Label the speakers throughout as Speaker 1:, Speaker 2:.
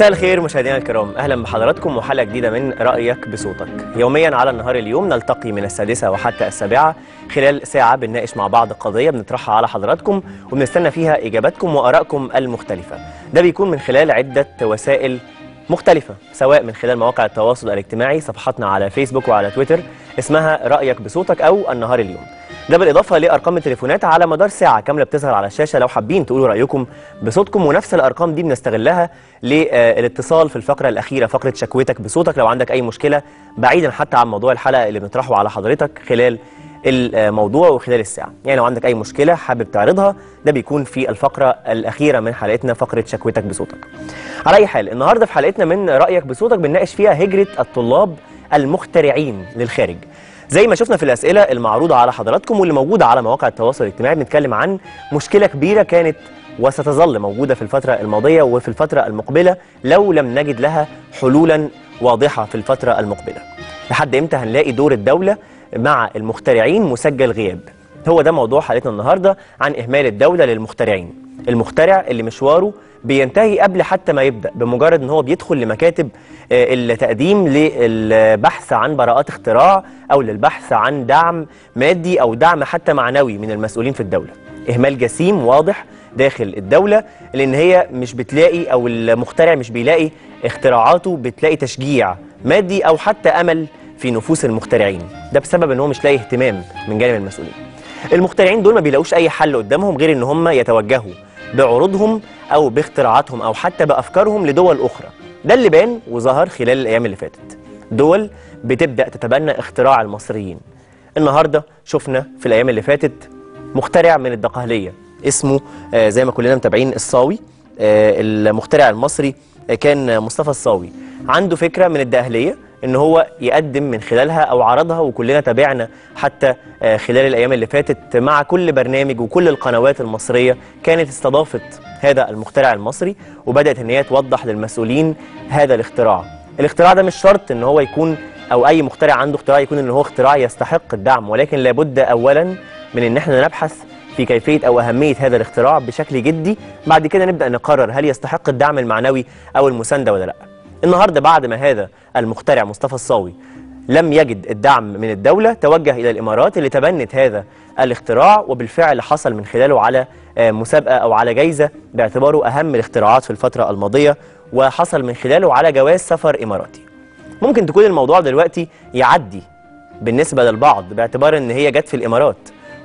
Speaker 1: مساء الخير مشاهدينا الكرام. أهلا بحضراتكم وحلقة جديدة من رأيك بصوتك. يوميا على النهار اليوم نلتقي من السادسة وحتى السابعة خلال ساعة بنناقش مع بعض قضية بنطرحها على حضراتكم وبنستنى فيها إجاباتكم وآرائكم المختلفة. ده بيكون من خلال عدة وسائل مختلفة سواء من خلال مواقع التواصل الاجتماعي صفحاتنا على فيسبوك وعلى تويتر اسمها رأيك بصوتك أو النهار اليوم. ده بالإضافة لأرقام التليفونات على مدار ساعة كاملة بتظهر على الشاشة. لو حابين تقولوا رأيكم بصوتكم ونفس الأرقام دي بنستغلها للاتصال في الفقرة الأخيرة فقرة شكوتك بصوتك. لو عندك أي مشكلة بعيدا حتى عن موضوع الحلقة اللي بنطرحه على حضرتك خلال الموضوع وخلال الساعة. يعني لو عندك أي مشكلة حابب تعرضها ده بيكون في الفقرة الأخيرة من حلقتنا فقرة شكوتك بصوتك. على أي حال النهاردة في حلقتنا من رأيك بصوتك بنناقش فيها هجرة الطلاب المخترعين للخارج. زي ما شفنا في الأسئلة المعروضة على حضراتكم واللي موجودة على مواقع التواصل الاجتماعي بنتكلم عن مشكلة كبيرة كانت وستظل موجودة في الفترة الماضية وفي الفترة المقبلة لو لم نجد لها حلولا واضحة في الفترة المقبلة. لحد إمتى هنلاقي دور الدولة مع المخترعين مسجل غياب؟ هو ده موضوع حلقتنا النهاردة عن إهمال الدولة للمخترعين. المخترع اللي مشواره بينتهي قبل حتى ما يبدأ بمجرد إن هو بيدخل لمكاتب التقديم للبحث عن براءات اختراع أو للبحث عن دعم مادي أو دعم حتى معنوي من المسؤولين في الدولة. إهمال جسيم واضح داخل الدولة لأن هي مش بتلاقي أو المخترع مش بيلاقي اختراعاته بتلاقي تشجيع مادي أو حتى أمل في نفوس المخترعين. ده بسبب إن هو مش لاقي اهتمام من جانب المسؤولين. المخترعين دول ما بيلاقوش أي حل قدامهم غير إن هم يتوجهوا بعروضهم أو باختراعاتهم أو حتى بأفكارهم لدول أخرى. ده اللي بان وظهر خلال الأيام اللي فاتت. دول بتبدأ تتبنى اختراع المصريين. النهارده شفنا في الأيام اللي فاتت مخترع من الدقهلية اسمه آه زي ما كلنا متابعين الصاوي آه المخترع المصري كان مصطفى الصاوي عنده فكرة من الدقهلية إن هو يقدم من خلالها أو عرضها وكلنا تابعنا حتى خلال الأيام اللي فاتت مع كل برنامج وكل القنوات المصرية كانت استضافت هذا المخترع المصري وبدأت إن هي توضح للمسؤولين هذا الاختراع. الاختراع ده مش شرط إن هو يكون أو أي مخترع عنده اختراع يكون إن هو اختراع يستحق الدعم ولكن لابد اولا من إن إحنا نبحث في كيفية أو أهمية هذا الاختراع بشكل جدي. بعد كده نبدأ نقرر هل يستحق الدعم المعنوي أو المساندة ولا لأ. النهارده بعد ما هذا المخترع مصطفى الصاوي لم يجد الدعم من الدولة توجه إلى الإمارات اللي تبنت هذا الاختراع وبالفعل حصل من خلاله على مسابقة أو على جايزة باعتباره أهم الاختراعات في الفترة الماضية وحصل من خلاله على جواز سفر إماراتي. ممكن تكون الموضوع دلوقتي يعدي بالنسبة للبعض باعتبار أن هي جت في الإمارات.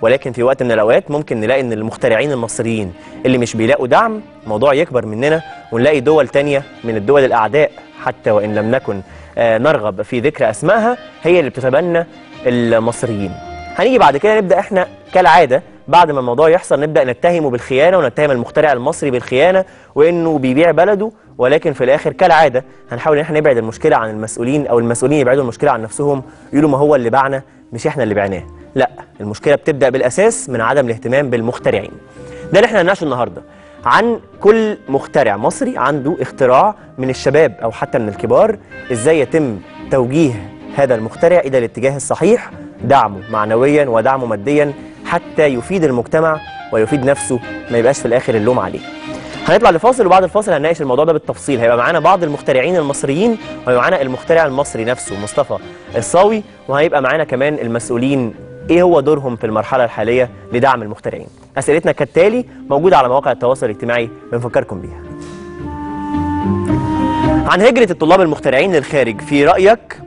Speaker 1: ولكن في وقت من الأوقات ممكن نلاقي أن المخترعين المصريين اللي مش بيلاقوا دعم الموضوع يكبر مننا ونلاقي دول تانية من الدول الأعداء حتى وإن لم نكن آه نرغب في ذكر أسمائها هي اللي بتتبنى المصريين. هنيجي بعد كده نبدأ إحنا كالعادة بعد ما الموضوع يحصل نبدأ نتهمه بالخيانة ونتهم المخترع المصري بالخيانة وإنه بيبيع بلده ولكن في الآخر كالعادة هنحاول إن إحنا نبعد المشكلة عن المسؤولين أو المسؤولين يبعدوا المشكلة عن نفسهم يقولوا ما هو اللي باعنا مش إحنا اللي بعناه. لا المشكلة بتبدأ بالأساس من عدم الاهتمام بالمخترعين. ده اللي إحنا هنناقشه النهارده. عن كل مخترع مصري عنده اختراع من الشباب أو حتى من الكبار إزاي يتم توجيه هذا المخترع إلى الاتجاه الصحيح دعمه معنويا ودعمه ماديا حتى يفيد المجتمع ويفيد نفسه ما يبقاش في الآخر اللوم عليه. هنطلع لفاصل وبعد الفاصل هنناقش الموضوع ده بالتفصيل. هيبقى معانا بعض المخترعين المصريين وهيبقى معانا المخترع المصري نفسه مصطفى الصاوي وهيبقى معانا كمان المسؤولين إيه هو دورهم في المرحلة الحالية لدعم المخترعين؟ أسئلتنا كالتالي موجودة على مواقع التواصل الاجتماعي بنفكركم بيها. عن هجرة الطلاب المخترعين للخارج في رأيك؟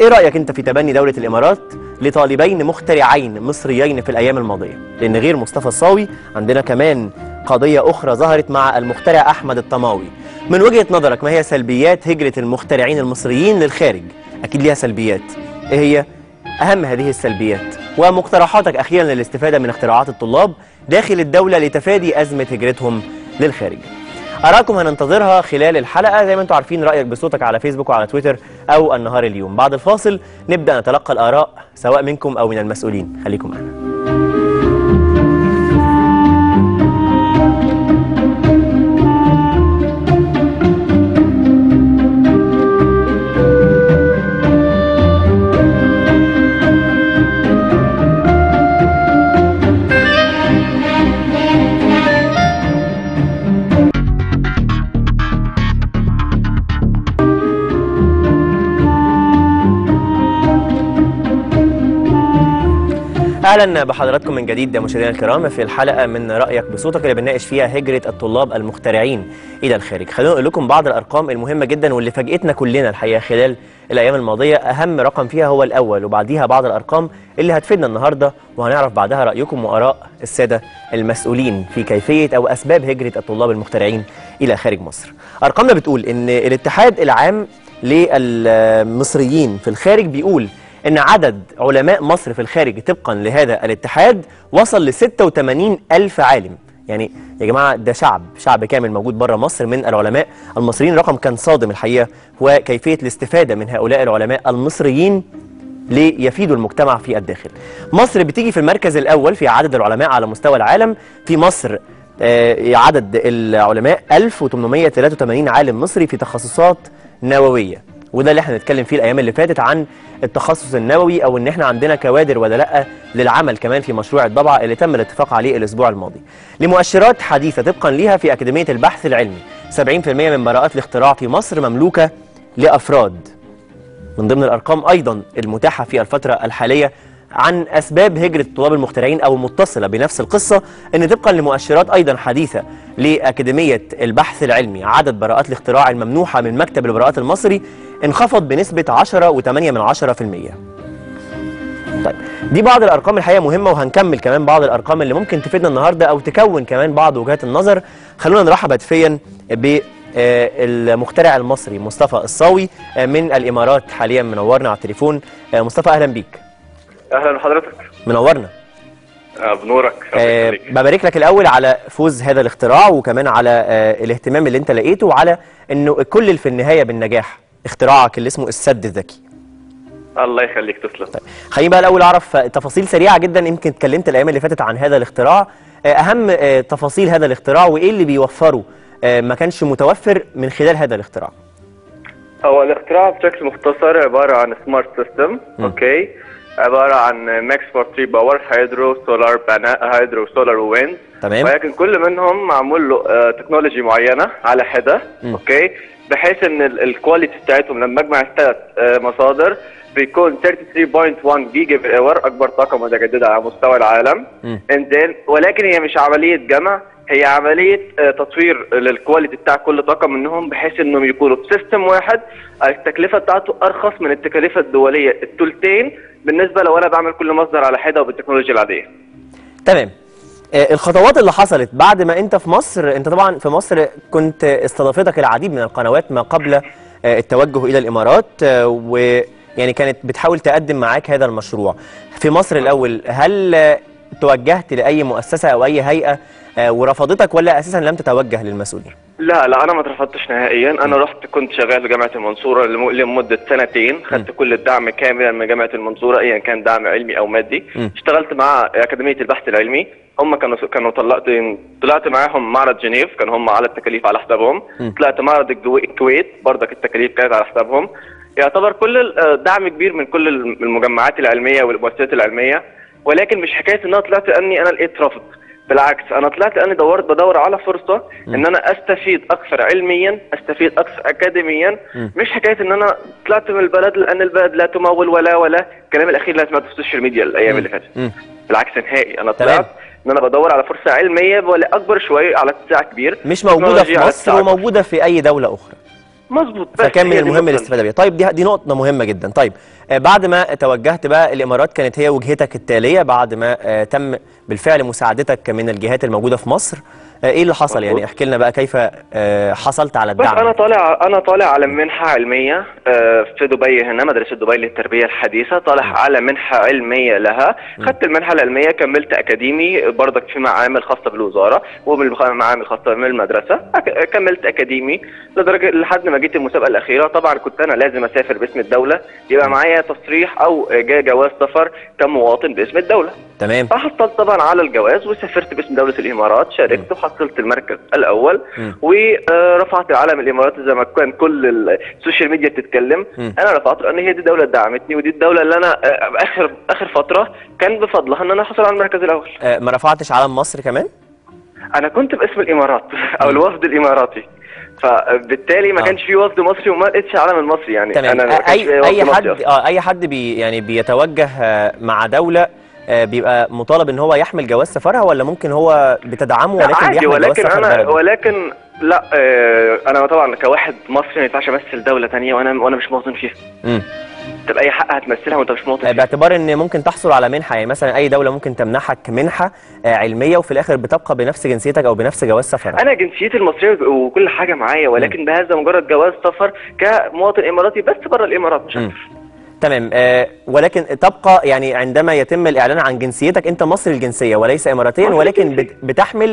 Speaker 1: إيه رأيك انت في تبني دولة الإمارات لطالبين مخترعين مصريين في الأيام الماضية؟ لأن غير مصطفى الصاوي عندنا كمان قضية أخرى ظهرت مع المخترع أحمد الطماوي. من وجهة نظرك ما هي سلبيات هجرة المخترعين المصريين للخارج؟ أكيد ليها سلبيات. إيه هي؟ أهم هذه السلبيات. ومقترحاتك أخيرا للاستفادة من اختراعات الطلاب داخل الدولة لتفادي أزمة هجرتهم للخارج. أراكم هننتظرها خلال الحلقة. زي ما أنتم عارفين رأيك بصوتك على فيسبوك وعلى تويتر أو النهار اليوم. بعد الفاصل نبدأ نتلقى الآراء سواء منكم أو من المسؤولين. خليكم معنا. أهلا بحضراتكم من جديد مشاهدينا الكرام في الحلقة من رأيك بصوتك اللي بنناقش فيها هجرة الطلاب المخترعين إلى الخارج. خلونا نقول لكم بعض الأرقام المهمة جدا واللي فاجئتنا كلنا الحقيقة خلال الأيام الماضية. أهم رقم فيها هو الأول وبعديها بعض الأرقام اللي هتفيدنا النهارده وهنعرف بعدها رأيكم وآراء السادة المسؤولين في كيفية أو أسباب هجرة الطلاب المخترعين إلى خارج مصر. أرقامنا بتقول إن الاتحاد العام للمصريين في الخارج بيقول إن عدد علماء مصر في الخارج طبقا لهذا الاتحاد وصل ل 86 ألف عالم. يعني يا جماعة ده شعب شعب كامل موجود بره مصر من العلماء المصريين. رقم كان صادم الحقيقة هو كيفية الاستفادة من هؤلاء العلماء المصريين ليفيدوا المجتمع في الداخل. مصر بتيجي في المركز الأول في عدد العلماء على مستوى العالم. في مصر آه، عدد العلماء 1883 عالم مصري في تخصصات نووية. وده اللي إحنا هنتكلم فيه الأيام اللي فاتت عن التخصص النووي أو إن إحنا عندنا كوادر ولا لأ للعمل كمان في مشروع الضبعه اللي تم الاتفاق عليه الأسبوع الماضي. لمؤشرات حديثة طبقا ليها في أكاديمية البحث العلمي 70% من براءات الاختراع في مصر مملوكة لأفراد. من ضمن الأرقام أيضا المتاحة في الفترة الحالية عن أسباب هجرة الطلاب المخترعين أو متصلة بنفس القصة إن طبقا لمؤشرات أيضا حديثة لأكاديمية البحث العلمي عدد براءات الاختراع الممنوحة من مكتب البراءات المصري انخفض بنسبة 10.8 من 10%. طيب دي بعض الأرقام الحقيقة مهمة وهنكمل كمان بعض الأرقام اللي ممكن تفيدنا النهارده أو تكون كمان بعض وجهات النظر. خلونا نرحب هاتفيا ب آه، المخترع المصري مصطفى الصاوي آه، من الإمارات حاليا. منورنا على التليفون. آه، مصطفى أهلا بيك.
Speaker 2: أهلا بحضرتك.
Speaker 1: منورنا.
Speaker 2: بنورك. يخليك.
Speaker 1: ببارك لك الأول على فوز هذا الاختراع وكمان على الاهتمام اللي أنت لقيته وعلى إنه اللي في النهاية بالنجاح. اختراعك اللي اسمه السد الذكي.
Speaker 2: الله يخليك تسلم.
Speaker 1: خليني بقى الأول أعرف آه، تفاصيل سريعة جدا يمكن اتكلمت الأيام اللي فاتت عن هذا الاختراع. آه، أهم آه، تفاصيل هذا الاختراع وإيه اللي بيوفره ما كانش متوفر من خلال هذا الاختراع؟
Speaker 2: هو الاختراع بشكل مختصر عبارة عن smart system okay؟ عبارة عن mix for 3 power hydro solar hydro solar و wind
Speaker 1: تمام.
Speaker 2: ولكن كل منهم معمول له technology معينة على
Speaker 1: حدة.
Speaker 2: okay؟ بحيث إن ال- ال quality بتاعتهم لما أجمع الثلاث آه، مصادر بيكون 33.1 giga per hour أكبر طاقة متجددة على مستوى العالم. انزين ولكن هي مش عملية جمع هي عملية آه، تطوير لل quality بتاع كل طاقة منهم بحيث إنهم يكونوا ب system واحد. التكلفة بتاعته أرخص من التكاليف الدولية. الثلثين بالنسبة لو أنا بعمل كل مصدر على حدة وبالتكنولوجيا العادية.
Speaker 1: تمام. الخطوات اللي حصلت بعد ما انت في مصر انت طبعا في مصر كنت استضافتك العديد من القنوات ما قبل آه، التوجه إلى الإمارات آه، ويعني كانت بتحاول تقدم معاك هذا المشروع. في مصر الأول هل آه، توجهت لأي مؤسسة أو أي هيئة آه، ورفضتك ولا أساسا لم تتوجه للمسؤولين؟
Speaker 2: لا لا أنا ما اترفضتش نهائيا. أنا رحت كنت شغال في جامعة المنصورة لم- لمدة سنتين. خدت كل الدعم كاملا من جامعة المنصورة ايا كان دعم علمي أو مادي.
Speaker 1: م.
Speaker 2: اشتغلت مع أكاديمية البحث العلمي. هم كانوا كانوا طلعت طلعت معاهم معرض جنيف كانوا هم على التكاليف على حسابهم. طلعت معرض الكويت برضك التكاليف كانت على حسابهم. يعتبر كل الدعم كبير من كل المجمعات العلمية والمؤسسات العلمية. ولكن مش حكاية إن أنا طلعت لأني أنا لقيت رفض. بالعكس أنا طلعت لأني دورت بدور على فرصة إن أنا أستفيد أكثر علميا أستفيد أكثر اكاديميا. مش حكاية إن أنا طلعت من البلد لأن البلد لا تمول ولا ولا. الكلام الأخير اللي سمعته في ال social media الأيام اللي فاتت. بالعكس نهائي. أنا
Speaker 1: تمام.
Speaker 2: إن أنا بدور على فرصة علمية أكبر شوية على اتساع كبير.
Speaker 1: مش موجودة في مصر. وموجودة في أي دولة أخرى.
Speaker 2: مظبوط
Speaker 1: فكان من المهم. الاستفادة بيها. طيب دي دي نقطة مهمة جدا. طيب آه، بعد ما توجهت بقى الإمارات كانت هي وجهتك التالية بعد ما آه، تم بالفعل مساعدتك من الجهات الموجودة في مصر. إيه اللي حصل؟ يعني. احكي لنا بقى كيف آه، حصلت على
Speaker 2: بس
Speaker 1: الدعم؟
Speaker 2: أنا طالع أنا طالع على منحة علمية آه، في دبي هنا مدرسة دبي للتربية الحديثة. طالع على منحة علمية لها. خدت المنحة العلمية كملت أكاديمي برضك في معامل خاصة بالوزارة ومعامل خاصة من المدرسة كملت أكاديمي لدرجة لحد ما جيت المسابقة الأخيرة. طبعا كنت أنا لازم أسافر باسم الدولة. يبقى معايا تصريح أو جواز سفر كمواطن باسم الدولة.
Speaker 1: تمام.
Speaker 2: فحصلت طبعا على الجواز وسافرت باسم دولة الإمارات شاركت وحصلت المركز الأول
Speaker 1: مم.
Speaker 2: ورفعت العلم الاماراتي زي ما كان كل ال social media
Speaker 1: بتتكلم.
Speaker 2: أنا رفعت لأن هي دي الدولة اللي دعمتني ودي الدولة اللي أنا آه، آخر آخر فترة كان بفضلها إن أنا أحصل على المركز الأول
Speaker 1: آه، ما رفعتش علم مصر كمان
Speaker 2: أنا كنت باسم الإمارات أو الوفد الإماراتي فبالتالي ما
Speaker 1: آه.
Speaker 2: كانش في وفد مصري وما لقيتش علم المصري يعني
Speaker 1: تمام
Speaker 2: أنا
Speaker 1: أي
Speaker 2: أي
Speaker 1: حد. آه أي حد بي يعني بيتوجه آه، مع دولة بيبقى مطالب إن هو يحمل جواز سفرها ولا ممكن هو بتدعمه ولكن
Speaker 2: عادي
Speaker 1: بيحمل جواز
Speaker 2: ولكن
Speaker 1: سفر
Speaker 2: أنا
Speaker 1: بلده؟
Speaker 2: ولكن لا آه، أنا طبعا كواحد مصري ما ينفعش أمثل دولة تانية وأنا وأنا مش مواطن فيها.
Speaker 1: مم.
Speaker 2: طب أي حق هتمثلها وأنت مش مواطن
Speaker 1: آه،
Speaker 2: فيها.
Speaker 1: باعتبار إن ممكن تحصل على منحة يعني مثلا أي دولة ممكن تمنحك منحة آه، علمية وفي الآخر بتبقى بنفس جنسيتك أو بنفس جواز سفرك
Speaker 2: أنا جنسيتي المصرية وكل حاجة معايا ولكن بهذا مجرد جواز سفر كمواطن إماراتي بس بره الإمارات مش
Speaker 1: مم. تمام. آه، ولكن تبقى يعني عندما يتم الإعلان عن جنسيتك أنت مصري الجنسيه وليس
Speaker 2: إماراتيا
Speaker 1: ولكن بتحمل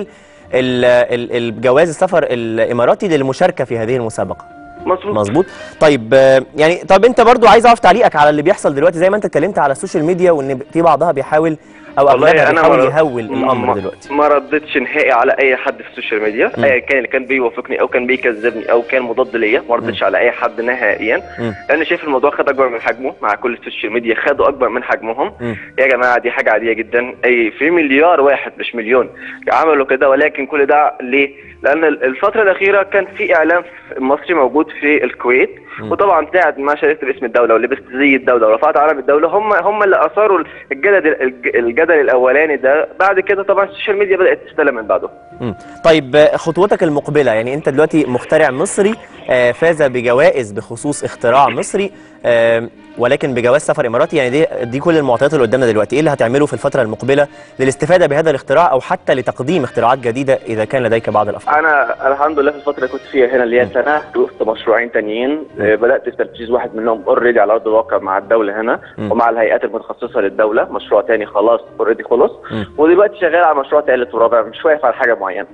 Speaker 1: ال- ال- الجواز السفر الإماراتي للمشاركة في هذه المسابقة.
Speaker 2: مظبوط.
Speaker 1: مظبوط. طيب آه، يعني طب أنت برضو عايز أعرف تعليقك على اللي بيحصل دلوقتي. زي ما أنت اتكلمت على ال social media وإن في بعضها بيحاول أو اغلبها بيحاول
Speaker 2: ما-
Speaker 1: يهول
Speaker 2: الأمر
Speaker 1: دلوقتي
Speaker 2: ما ردتش نهائي على أي حد في ال social
Speaker 1: media.
Speaker 2: ايا كان اللي كان بيوافقني أو كان بيكذبني أو كان مضاد ليا ما ردتش على أي حد نهائيا. لأن شايف الموضوع خد أكبر من حجمه مع كل ال social media خدوا أكبر من حجمهم. يا جماعة دي حاجة عادية جدا أي في مليار واحد مش مليون عملوا كده ولكن كل ده ليه؟ لأن الفترة الأخيرة كان في إعلام مصري موجود في الكويت
Speaker 1: مم.
Speaker 2: وطبعا ساعد ما شاركت باسم الدولة ولبست زي الدولة ورفعت علم الدولة هم هم اللي أثاروا الجدل الج- الجدل الأولاني ده بعد كده طبعا ال social media بدأت تستلم من بعده
Speaker 1: مم. طيب خطوتك المقبلة يعني أنت دلوقتي مخترع مصري آه، فاز بجوائز بخصوص اختراع مصري آه، ولكن بجواز سفر إماراتي يعني دي دي كل المعطيات اللي قدامنا دلوقتي. إيه اللي هتعمله في الفترة المقبلة للاستفادة بهذا الاختراع أو حتى لتقديم اختراعات جديدة إذا كان لديك بعض الأفكار؟
Speaker 2: أنا الحمد لله في الفترة اللي كنت فيها هنا اللي هي سنة وسط مشروعين تانيين. آه، بدأت في تنفيذ واحد منهم already على أرض الواقع مع الدولة هنا
Speaker 1: مم.
Speaker 2: ومع الهيئات المتخصصة للدولة. مشروع تاني خلاص already خلص. ودلوقتي شغال على مشروع ثالث ورابع مش واقف على حاجة معينة.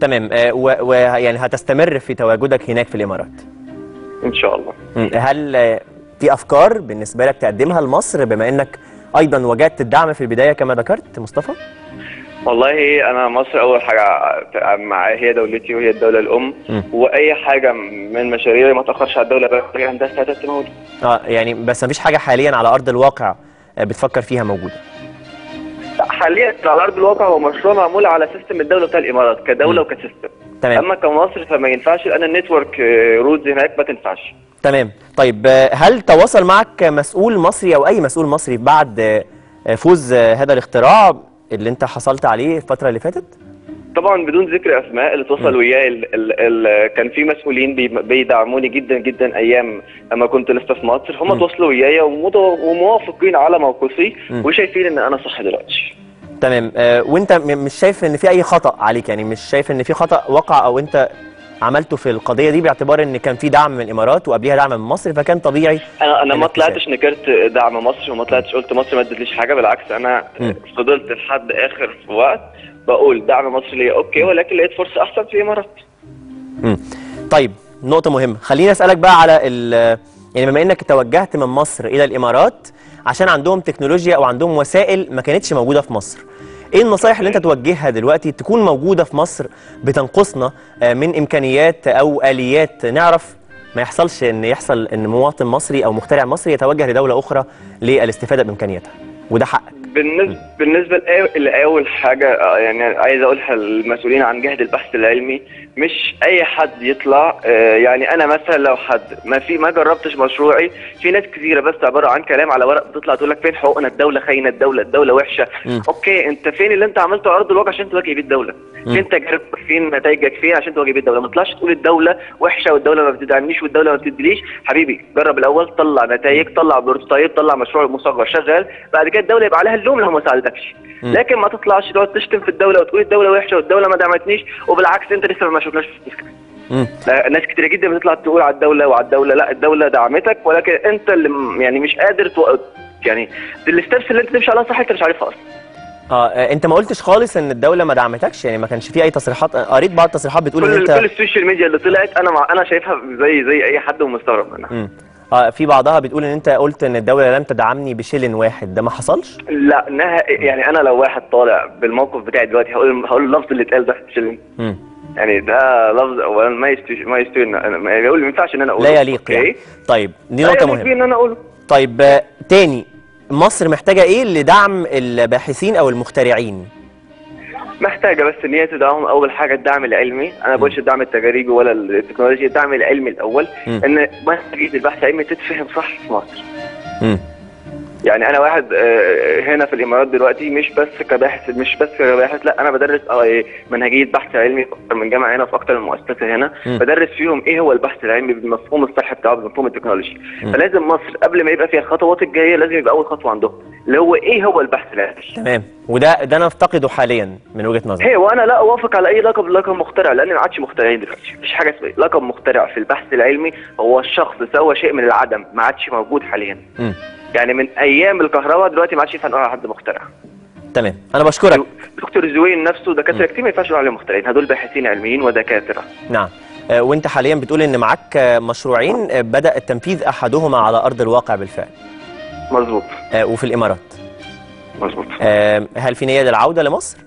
Speaker 1: تمام. آه، ويعني هتستمر في تواجدك هناك في الإمارات؟
Speaker 2: إن شاء الله.
Speaker 1: هل في أفكار بالنسبة لك تقدمها لمصر بما إنك أيضا وجدت الدعم في البداية كما ذكرت مصطفى؟
Speaker 2: والله أنا مصر أول حاجة مع هي دولتي وهي الدولة الأم.
Speaker 1: مم.
Speaker 2: وأي حاجة من مشاريعي ما تأخرش على الدولة بقى استعداد تمول
Speaker 1: آه يعني بس مفيش حاجة حاليا على أرض الواقع آه، بتفكر فيها موجودة؟
Speaker 2: حاليا على أرض الواقع هو مشروع معمول على system الدولة بتاع الإمارات كدولة.
Speaker 1: وك
Speaker 2: system
Speaker 1: تمام.
Speaker 2: أما كمصر فما ينفعش لأن ال network roads هناك ما تنفعش.
Speaker 1: تمام. طيب آه، هل تواصل معك مسؤول مصري أو أي مسؤول مصري بعد آه، فوز آه، هذا الاختراع اللي أنت حصلت عليه الفترة اللي فاتت؟
Speaker 2: طبعا بدون ذكر أسماء اللي توصل وياي ال ال ال كان في مسؤولين بي- بيدعموني جدا جدا أيام لما كنت لسه في مصر. هم ويايا ومت- وموافقين على موقفي. وشايفين إن أنا صح دلوقتي.
Speaker 1: تمام آه، وانت م- مش شايف ان في اي خطأ عليك يعني مش شايف ان في خطأ وقع أو انت عملته في القضية دي باعتبار ان كان في دعم من الامارات وقبليها دعم من مصر فكان طبيعي
Speaker 2: أنا أنا ما. طلعتش نكرت دعم مصر وما طلعتش قلت مصر ما ادتليش حاجة بالعكس أنا
Speaker 1: مم.
Speaker 2: فضلت لحد آخر وقت بقول دعم مصر ليا أوكي ولكن لقيت فرصة أحسن في الإمارات
Speaker 1: مم. طيب نقطة مهمة خليني أسألك بقى على ال يعني بما إنك توجهت من مصر إلى الإمارات عشان عندهم تكنولوجيا أو عندهم وسائل ما كانتش موجودة في مصر. إيه النصايح اللي أنت توجهها دلوقتي تكون موجودة في مصر بتنقصنا آه، من إمكانيات أو آليات نعرف ما يحصلش إن يحصل إن مواطن مصري أو مخترع مصري يتوجه لدولة أخرى للاستفادة بإمكانياتها؟ وده حقك.
Speaker 2: بالنسبة بالنسبة لأول حاجة آه، يعني عايز أقولها للمسؤولين عن جهد البحث العلمي مش أي حد يطلع آه، يعني أنا مثلا لو حد ما في ما جربتش مشروعي في ناس كثيره بس عبارة عن كلام على ورق بتطلع تقول لك فين حقوقنا الدولة خاينة الدولة الدولة وحشة.
Speaker 1: مم.
Speaker 2: okay أنت فين اللي أنت عملته على أرض الواقع عشان تواجه بيه
Speaker 1: الدولة.
Speaker 2: فين تجاربك فين نتائجك فين عشان تواجه بيه الدولة؟ ما تطلعش تقول الدولة وحشة والدولة ما بتدعمنيش والدولة ما بتديليش. حبيبي جرب الأول طلع نتائج طلع prototype طلع مشروع مصغر شغال. بعد كده الدولة يبقى عليها اللوم لو ما ساعدتكش. لكن ما تطلعش تقعد تشتم في الدولة وتقول الدولة وحشة والدولة ما دعمتنيش وبالعكس أنت لسه ما شفناش. لا، ناس كتير جدا بتطلع تقول على الدولة وعلى الدولة لا الدولة دعمتك ولكن أنت اللي يعني مش قادر تو... يعني ال steps اللي أنت تمشي عليها صح أنت مش عارفها أصلا.
Speaker 1: آه آه، أنت ما قلتش خالص إن الدولة ما دعمتكش؟ يعني ما كانش في أي تصريحات؟ قريت بعض التصريحات بتقول
Speaker 2: إن
Speaker 1: أنت
Speaker 2: كل ال social media اللي طلعت أنا مع... أنا شايفها زي زي أي حد ومستغرب منها.
Speaker 1: آه في بعضها بتقول إن أنت قلت إن الدولة لم تدعمني بشيلن واحد. ده ما حصلش؟
Speaker 2: لا نها... يعني أنا لو واحد طالع بالموقف بتاعي دلوقتي هقول هقول اللفظ اللي اتقال ده
Speaker 1: مم.
Speaker 2: يعني ده لفظ اولا ما يستوي ما يستوي ما ينفعش إن أنا أقوله.
Speaker 1: لا يليق؟ يعني. طيب دي
Speaker 2: لا نقطة
Speaker 1: مهمة.
Speaker 2: إن أنا أقوله.
Speaker 1: طيب آه، تاني مصر محتاجة إيه لدعم الباحثين أو المخترعين؟
Speaker 2: محتاجة بس إن هي تدعم أول حاجة الدعم العلمي أنا ما بقولش الدعم التجاريبي ولا التكنولوجي الدعم العلمي
Speaker 1: الأول.
Speaker 2: إن منهجيه البحث العلمي تتفهم صح في مصر. يعني أنا واحد آه، هنا في الإمارات دلوقتي مش بس كباحث مش بس كباحث لا أنا بدرس آه، منهجية بحث علمي في أكتر من جامعة هنا في أكتر من مؤسسة هنا
Speaker 1: م.
Speaker 2: بدرس فيهم إيه هو البحث العلمي بالمفهوم الصح بتاعه بمفهوم التكنولوجي
Speaker 1: م.
Speaker 2: فلازم مصر قبل ما يبقى فيها الخطوات الجاية لازم يبقى أول خطوة عندهم اللي هو إيه هو البحث العلمي.
Speaker 1: تمام. وده ده نفتقده حاليا من وجهة نظري
Speaker 2: هي وأنا لا أوافق على أي لقب لقب مخترع لأن ما عادش مخترعين دلوقتي. مفيش حاجة اسمها لقب مخترع في البحث العلمي هو الشخص سوى شيء من العدم ما عادش موجود حاليا.
Speaker 1: مم.
Speaker 2: يعني من أيام الكهرباء دلوقتي ما عادش ينفع نقول على حد مخترع.
Speaker 1: تمام. أنا بشكرك.
Speaker 2: دكتور زوين نفسه دكاترة كتير ما ينفعش نقول عليهم مخترعين. هدول باحثين علميين ودكاترة.
Speaker 1: نعم. آه، وأنت حاليا بتقول إن معاك آه، مشروعين آه، بدأ التنفيذ أحدهما على أرض الواقع بالفعل.
Speaker 2: مظبوط.
Speaker 1: آه، وفي الإمارات.
Speaker 2: مظبوط.
Speaker 1: آه، هل في نية للعودة لمصر؟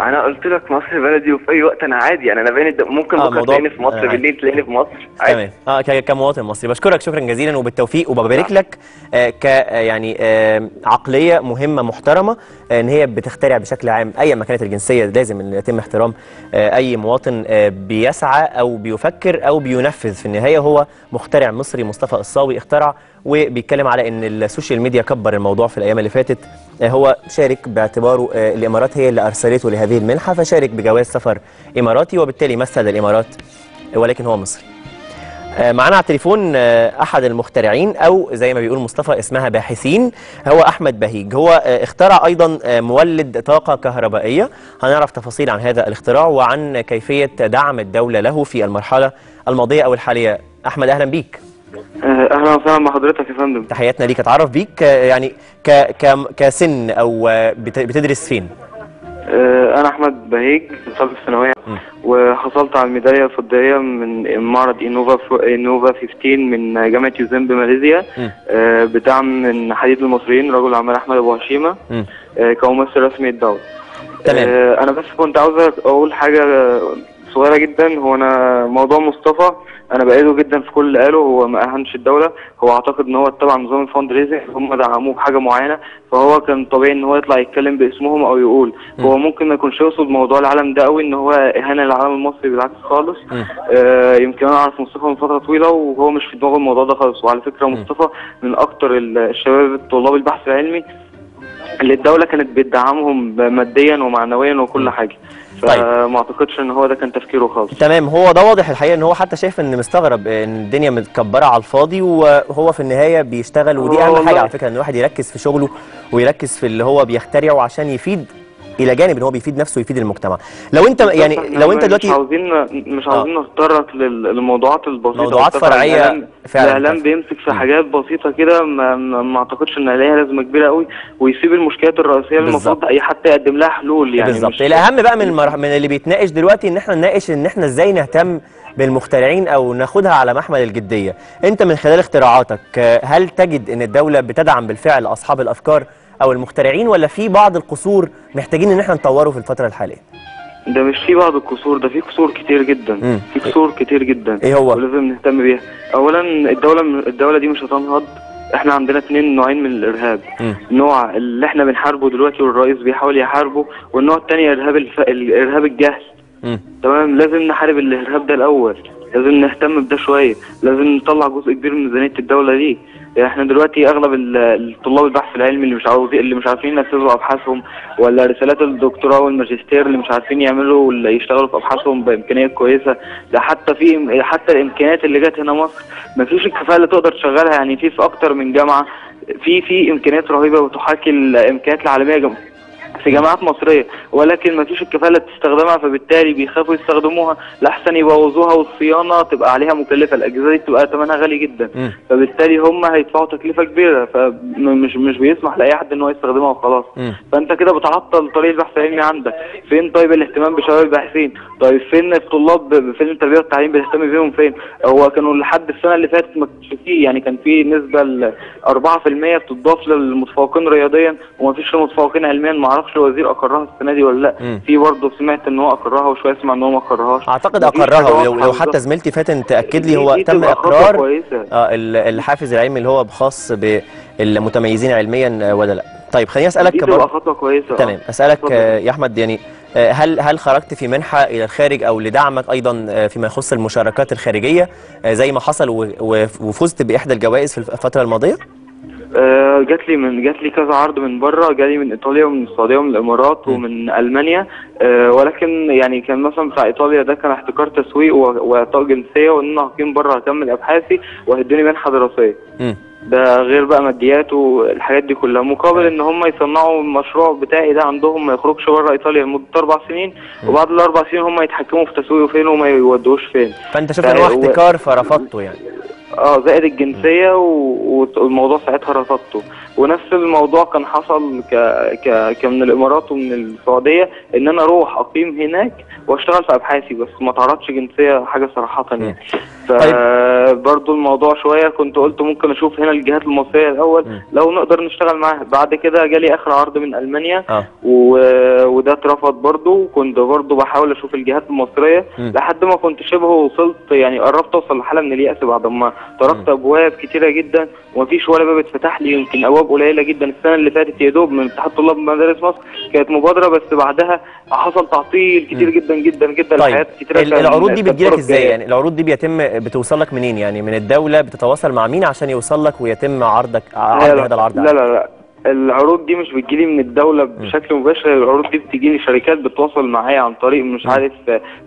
Speaker 2: أنا قلت لك مصر بلدي وفي أي وقت أنا عادي يعني أنا بين ممكن
Speaker 1: آه، بكرة
Speaker 2: تلاقيني في مصر
Speaker 1: عارف.
Speaker 2: بالليل تلاقيني في مصر عادي.
Speaker 1: تمام آه كمواطن مصري. بشكرك شكرا جزيلا وبالتوفيق وببارك لك. آه، ك آه، يعني آه، عقلية مهمة محترمة آه، إن هي بتخترع بشكل عام أي ما كانت الجنسية لازم إن يتم احترام آه، أي مواطن آه، بيسعى أو بيفكر أو بينفذ. في النهاية هو مخترع مصري مصطفى الصاوي اخترع وبيتكلم على إن ال social media كبر الموضوع في الأيام اللي فاتت. آه، هو شارك باعتباره آه، الإمارات هي اللي أرسلته لهذه المنحة فشارك بجواز سفر إماراتي وبالتالي مثل الإمارات ولكن هو مصري. آه، معانا على التليفون آه، أحد المخترعين أو زي ما بيقول مصطفى اسمها باحثين هو أحمد بهيج. هو آه، اخترع أيضا آه، مولد طاقة كهربائية. هنعرف تفاصيل عن هذا الاختراع وعن كيفية دعم الدولة له في المرحلة الماضية أو الحالية. أحمد أهلا بيك.
Speaker 3: أهلا وسهلا مع حضرتك يا فندم
Speaker 1: تحياتنا ليك أتعرف بيك آه، يعني ك ك كسن أو آه، بت- بتدرس فين
Speaker 3: آه، أنا أحمد بهيج طالب
Speaker 1: الثانوية.
Speaker 3: وحصلت على الميدالية الفضية من معرض انوفا فو- انوفا 15 من جامعة يوزن بماليزيا. آه، بدعم من حديد المصريين رجل الاعمال أحمد أبو
Speaker 1: هشيمة.
Speaker 3: آه، كممثل رسمي الدولة
Speaker 1: تمام.
Speaker 3: آه، أنا بس كنت عاوز أقول حاجة صغيرة جدا هو أنا موضوع مصطفى أنا بأيده جدا في كل اللي قاله هو ما اهانش الدولة. هو أعتقد إن هو اتبع نظام ال fund raising هم دعموه بحاجة معينة فهو كان طبيعي إن هو يطلع يتكلم باسمهم أو يقول. هو ممكن ما يكونش يقصد موضوع العالم ده قوي إن هو إهانة للعالم المصري بالعكس خالص.
Speaker 1: م.
Speaker 3: آه يمكن أنا أعرف مصطفى من فترة طويلة وهو مش في دماغه الموضوع ده خالص. وعلى فكرة مصطفى من أكتر ال- الشباب طلاب البحث العلمي اللي الدولة كانت بتدعمهم ماديا ومعنويا وكل حاجة.
Speaker 1: طيب.
Speaker 3: فما أعتقدش إن هو ده كان تفكيره خالص.
Speaker 1: تمام. هو ده واضح الحقيقة إن هو حتى شايف إن مستغرب إن الدنيا متكبرة على الفاضي وهو في النهاية بيشتغل ودي
Speaker 3: هو أهم
Speaker 1: حاجة على فكرة إن الواحد يركز في شغله ويركز في اللي هو بيخترعه عشان يفيد إلى جانب إن هو بيفيد نفسه ويفيد المجتمع. لو أنت يعني لو أنت
Speaker 3: مش
Speaker 1: دلوقتي
Speaker 3: عاوزين مش عاوزين نتطرق لل- للموضوعات البسيطة.
Speaker 1: موضوعات
Speaker 3: الإعلام-
Speaker 1: فعلا. الإعلام.
Speaker 3: بيمسك في حاجات بسيطة كده ما, ما أعتقدش إن ليها لازمة كبيرة قوي ويسيب المشكلات الرئيسية اللي. المفروض أي حتى يقدم لها حلول يعني
Speaker 1: بالظبط.
Speaker 3: مش-
Speaker 1: الأهم بقى من المرح... من اللي بيتناقش دلوقتي إن إحنا نناقش إن إحنا إزاي نهتم بالمخترعين أو ناخدها على محمل الجدية. أنت من خلال اختراعاتك آه، هل تجد إن الدولة بتدعم بالفعل أصحاب الأفكار أو المخترعين ولا في بعض القصور محتاجين إن إحنا نطوره في الفترة الحالية؟
Speaker 3: ده مش في بعض القصور ده في قصور كتير جدا.
Speaker 1: مم.
Speaker 3: في قصور كتير جدا.
Speaker 1: إيه هو؟
Speaker 3: ولازم نهتم بيها. اولا الدولة الدولة دي مش هتنهض. إحنا عندنا اتنين نوعين من الإرهاب.
Speaker 1: مم.
Speaker 3: نوع اللي إحنا بنحاربه دلوقتي والرئيس بيحاول يحاربه والنوع التاني إرهاب الف... الإرهاب الجهل. تمام؟ لازم نحارب الإرهاب ده الأول. لازم نهتم بده شوية. لازم نطلع جزء كبير من ميزانية الدولة دي. يعني إحنا دلوقتي أغلب ال- الطلاب البحث العلمي اللي مش عاوزين اللي مش عارفين ينفذوا أبحاثهم ولا رسالات الدكتوراه والماجستير اللي مش عارفين يعملوا ولا يشتغلوا في أبحاثهم بإمكانيات كويسة. ده حتى في حتى الإمكانيات اللي جت هنا مصر ما فيش الكفاءة اللي تقدر تشغلها. يعني في في أكتر من جامعة في في إمكانيات رهيبة وتحاكي الإمكانيات العالمية. في جامعات مصرية ولكن ما فيش الكفاءة اللي تستخدمها فبالتالي بيخافوا يستخدموها لأحسن يبوظوها والصيانة تبقى عليها مكلفة الأجهزة دي بتبقى ثمنها غالي جدا.
Speaker 1: مم.
Speaker 3: فبالتالي هم هيدفعوا تكلفة كبيرة فمش مش بيسمح لأي حد إن هو يستخدمها وخلاص. فأنت كده بتعطل طريق البحث العلمي عندك. فين طيب الاهتمام بشباب الباحثين؟ طيب فين الطلاب فين التربية والتعليم بتهتم بيهم فين؟ هو كانوا لحد السنة اللي فاتت ما كانش فيه يعني كان في نسبة ل 4% بتضاف للمتفوقين رياضيا وما فيش للمتفوقين علميا ما أعرفش الوزير اقرها السنة دي ولا
Speaker 1: لأ.
Speaker 3: في برضه سمعت إن هو اقرها وشوية اسمع إن هو ما اقرهاش أعتقد
Speaker 1: اقرها ولو لو حتى. زميلتي فاتن تأكد لي هو تم
Speaker 3: تبقى إقرار
Speaker 1: آه ال- الحافز العلمي اللي هو خاص بالمتميزين علميا ولا لأ طيب خليني أسألك
Speaker 3: تبقى
Speaker 1: برضه
Speaker 3: خطوة كويسة آه.
Speaker 1: تمام
Speaker 3: أسألك.
Speaker 1: آه، يا أحمد يعني آه، هل هل خرجت في منحة إلى الخارج أو لدعمك أيضا فيما يخص المشاركات الخارجية زي ما حصل وفزت بإحدى الجوائز في الفترة الماضية
Speaker 3: آه، جات لي من جات لي كذا عرض من بره جالي من إيطاليا ومن السعودية ومن الإمارات ومن ألمانيا. آه، ولكن يعني كان مثلا بتاع إيطاليا ده كان احتكار تسويق وإعطاء جنسية وان أنا هقيم بره هكمل أبحاثي وهيدوني منحة
Speaker 1: دراسية.
Speaker 3: ده غير بقى ماديات والحاجات دي كلها. مقابل إن هم يصنعوا المشروع بتاعي ده عندهم ما يخرجش بره إيطاليا لمدة أربع سنين وبعد الأربع سنين هم يتحكموا في تسويقه فين وما يودوش فين.
Speaker 1: فأنت شفت إن هو احتكار فرفضته يعني.
Speaker 3: آه زائد الجنسية و- والموضوع ساعتها رفضته. ونفس الموضوع كان حصل ك... ك... كمن الإمارات ومن السعودية إن أنا أروح أقيم هناك وأشتغل في أبحاثي بس ما تعرضش جنسية حاجة صراحة يعني فبرضه الموضوع شوية كنت قلت ممكن أشوف هنا الجهات المصرية
Speaker 1: الأول.
Speaker 3: لو نقدر نشتغل معاها. بعد كده جالي آخر عرض من ألمانيا.
Speaker 1: آه.
Speaker 3: و... وده اترفض برضه وكنت برضه بحاول أشوف الجهات
Speaker 1: المصرية.
Speaker 3: لحد ما كنت شبه وصلت يعني قربت أوصل لحالة من اليأس بعد ما طرقت أبواب كتيرة جدا ومفيش ولا باب اتفتح لي يمكن أبواب قليلة جدا. السنة اللي فاتت يا دوب من اتحاد طلاب مدارس مصر كانت مبادرة بس بعدها حصل تعطيل كتير جدا جدا جدا.
Speaker 1: طيب
Speaker 3: لحاجات كتيرة
Speaker 1: العروض دي بتجيلك
Speaker 3: إزاي.
Speaker 1: يعني العروض دي بيتم بتوصل لك منين؟ يعني من الدولة بتتواصل مع مين عشان يوصل لك ويتم عرضك عرض هذا العرض
Speaker 3: لا لا لا. العروض دي مش بتجيلي من الدولة بشكل مباشر العروض دي بتجيلي شركات بتتواصل معايا عن طريق مش. عارف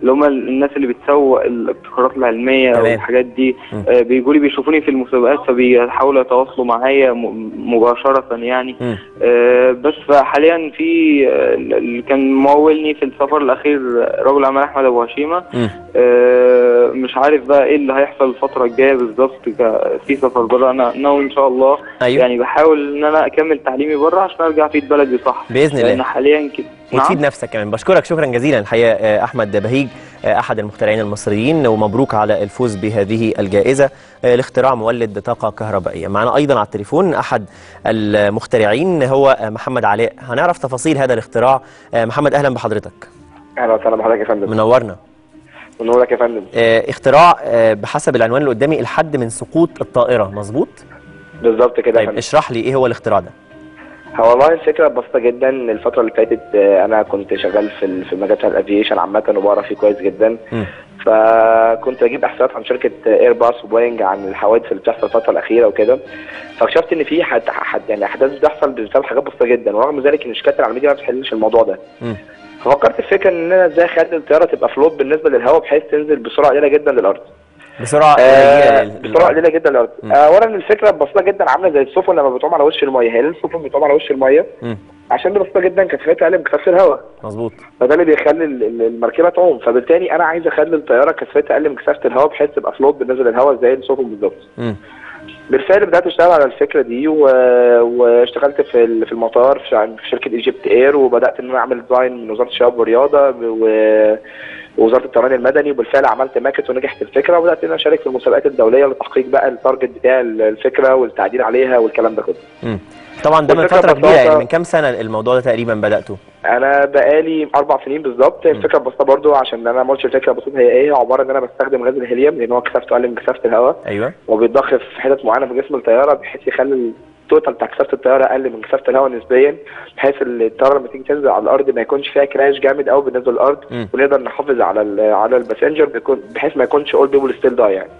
Speaker 3: اللي هم الناس اللي بتسوق الابتكارات العلمية. والحاجات دي. آه، بيجوا لي بيشوفوني في المسابقات فبيحاولوا يتواصلوا معايا مباشرة يعني. آه، بس حاليا في آه، اللي كان ممولني في السفر الأخير رجل أعمال أحمد أبو هشيمة مش عارف بقى إيه اللي هيحصل الفترة الجاية بالظبط في سفر بره أنا ناوي إن شاء الله
Speaker 1: أيوه
Speaker 3: يعني بحاول إن أنا أكمل تعليمي بره عشان أرجع أفيد بلدي صح.
Speaker 1: بإذن
Speaker 3: لأن
Speaker 1: الله
Speaker 3: حاليا كده.
Speaker 1: وتفيد
Speaker 3: نعم.
Speaker 1: نفسك كمان. بشكرك. شكرا جزيلا. الحقيقة آه، أحمد بهيج آه، أحد المخترعين المصريين ومبروك على الفوز بهذه الجائزة. آه، لاختراع مولد طاقة كهربائية. معنا أيضا على التليفون أحد المخترعين هو محمد علاء. هنعرف تفاصيل هذا الاختراع. محمد أهلا بحضرتك.
Speaker 4: أهلا وسهلا بحضرتك يا فندم.
Speaker 1: منورنا.
Speaker 4: ونورك يا فندم.
Speaker 1: اختراع بحسب العنوان اللي قدامي الحد من سقوط الطائرة. مظبوط؟
Speaker 4: بالظبط كده يا
Speaker 1: طيب اشرح لي إيه هو الاختراع ده.
Speaker 4: هو والله الفكرة بسيطة جدا. الفترة اللي فاتت آه، أنا كنت شغال في في المجال بتاع ال aviation عامة وبقرأ فيه كويس جدا.
Speaker 1: مم.
Speaker 4: فكنت بجيب إحصائيات عن شركة ايرباص وبوينج عن الحوادث اللي بتحصل الفترة الأخيرة وكده. فاكتشفت إن في حد حد يعني أحداث بتحصل بسبب حاجات بسيطة جدا. ورغم ذلك إن الشركات العالمية دي ما بتحلش الموضوع ده.
Speaker 1: مم.
Speaker 4: ففكرت في فكرة إن أنا إزاي أخلي الطيارة تبقى فلوت بالنسبة للهواء بحيث تنزل بسرعة قليلة جدا للأرض.
Speaker 1: بسرعة
Speaker 4: آه،
Speaker 1: قليلة لل-
Speaker 4: بسرعة قليلة جدا للارض
Speaker 1: مم.
Speaker 4: آه، اولا الفكرة بسيطه جدا عاملة زي السفن لما بتقوم على وش المية هي السفن بتقوم على وش المية
Speaker 1: مم.
Speaker 4: عشان بسيطة جدا كثافتها أقل من كثافه الهواء
Speaker 1: مظبوط
Speaker 4: فده اللي بيخلي ال- ال- المركبة تعوم فبالتالي أنا عايز أخلي الطيارة كثافتها أقل من كثافه الهواء بحيث تبقى فلوت بالنسبة للهواء زي السفن بالظبط. بالفعل بدأت أشتغل على الفكرة دي و... واشتغلت في في المطار في شركة ايجيبت اير وبدأت إن أنا أعمل design من وزارة الشباب والرياضة و... ووزارة الطيران المدني وبالفعل عملت ماكت ونجحت الفكرة وبدأت إن أنا أشارك في المسابقات الدولية لتحقيق بقى ال target بتاع الفكرة والتعديل عليها والكلام ده كله.
Speaker 1: طبعا ده من فترة
Speaker 4: كبيرة
Speaker 1: يعني من كام سنة الموضوع ده تقريبا بدأته؟
Speaker 4: أنا بقالي أربع سنين بالظبط. الفكرة بسيطه برضو عشان أنا ما قلتش الفكرة بسيطه هي إيه عبارة إن أنا بستخدم غاز الهيليوم لأن هو كثافته أقل من كثافة الهواء.
Speaker 1: أيوه.
Speaker 4: وبيتضخ في حتت معينة في جسم الطيارة بحيث يخلي ال total بتاع كثافه الطيارة أقل من كثافه الهواء نسبيا بحيث الطيارة لما تيجي تنزل على الأرض ما يكونش فيها crash جامد قوي بالنسبة للأرض
Speaker 1: مم.
Speaker 4: ونقدر نحافظ على على ال passenger بحيث ما يكونش all people still die يعني.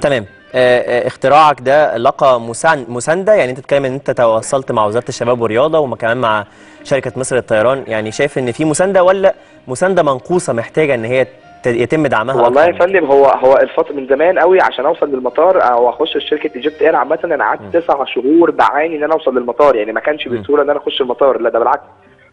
Speaker 1: تمام. آه، آه، اختراعك ده لقى مسان- مساندة؟ يعني أنت بتتكلم إن أنت تواصلت مع وزارة الشباب والرياضة وكمان مع شركة مصر للطيران. يعني شايف إن في مساندة ولا مساندة منقوصة محتاجة إن هي يتم دعمها
Speaker 4: والله يا فندم هو هو الفترة من زمان قوي عشان أوصل للمطار أو اخش شركة ايجيبت اير عامة أنا قعدت تسع شهور بعاني إن أنا أوصل للمطار يعني ما كانش. بسهوله إن أنا أخش المطار لا ده بالعكس.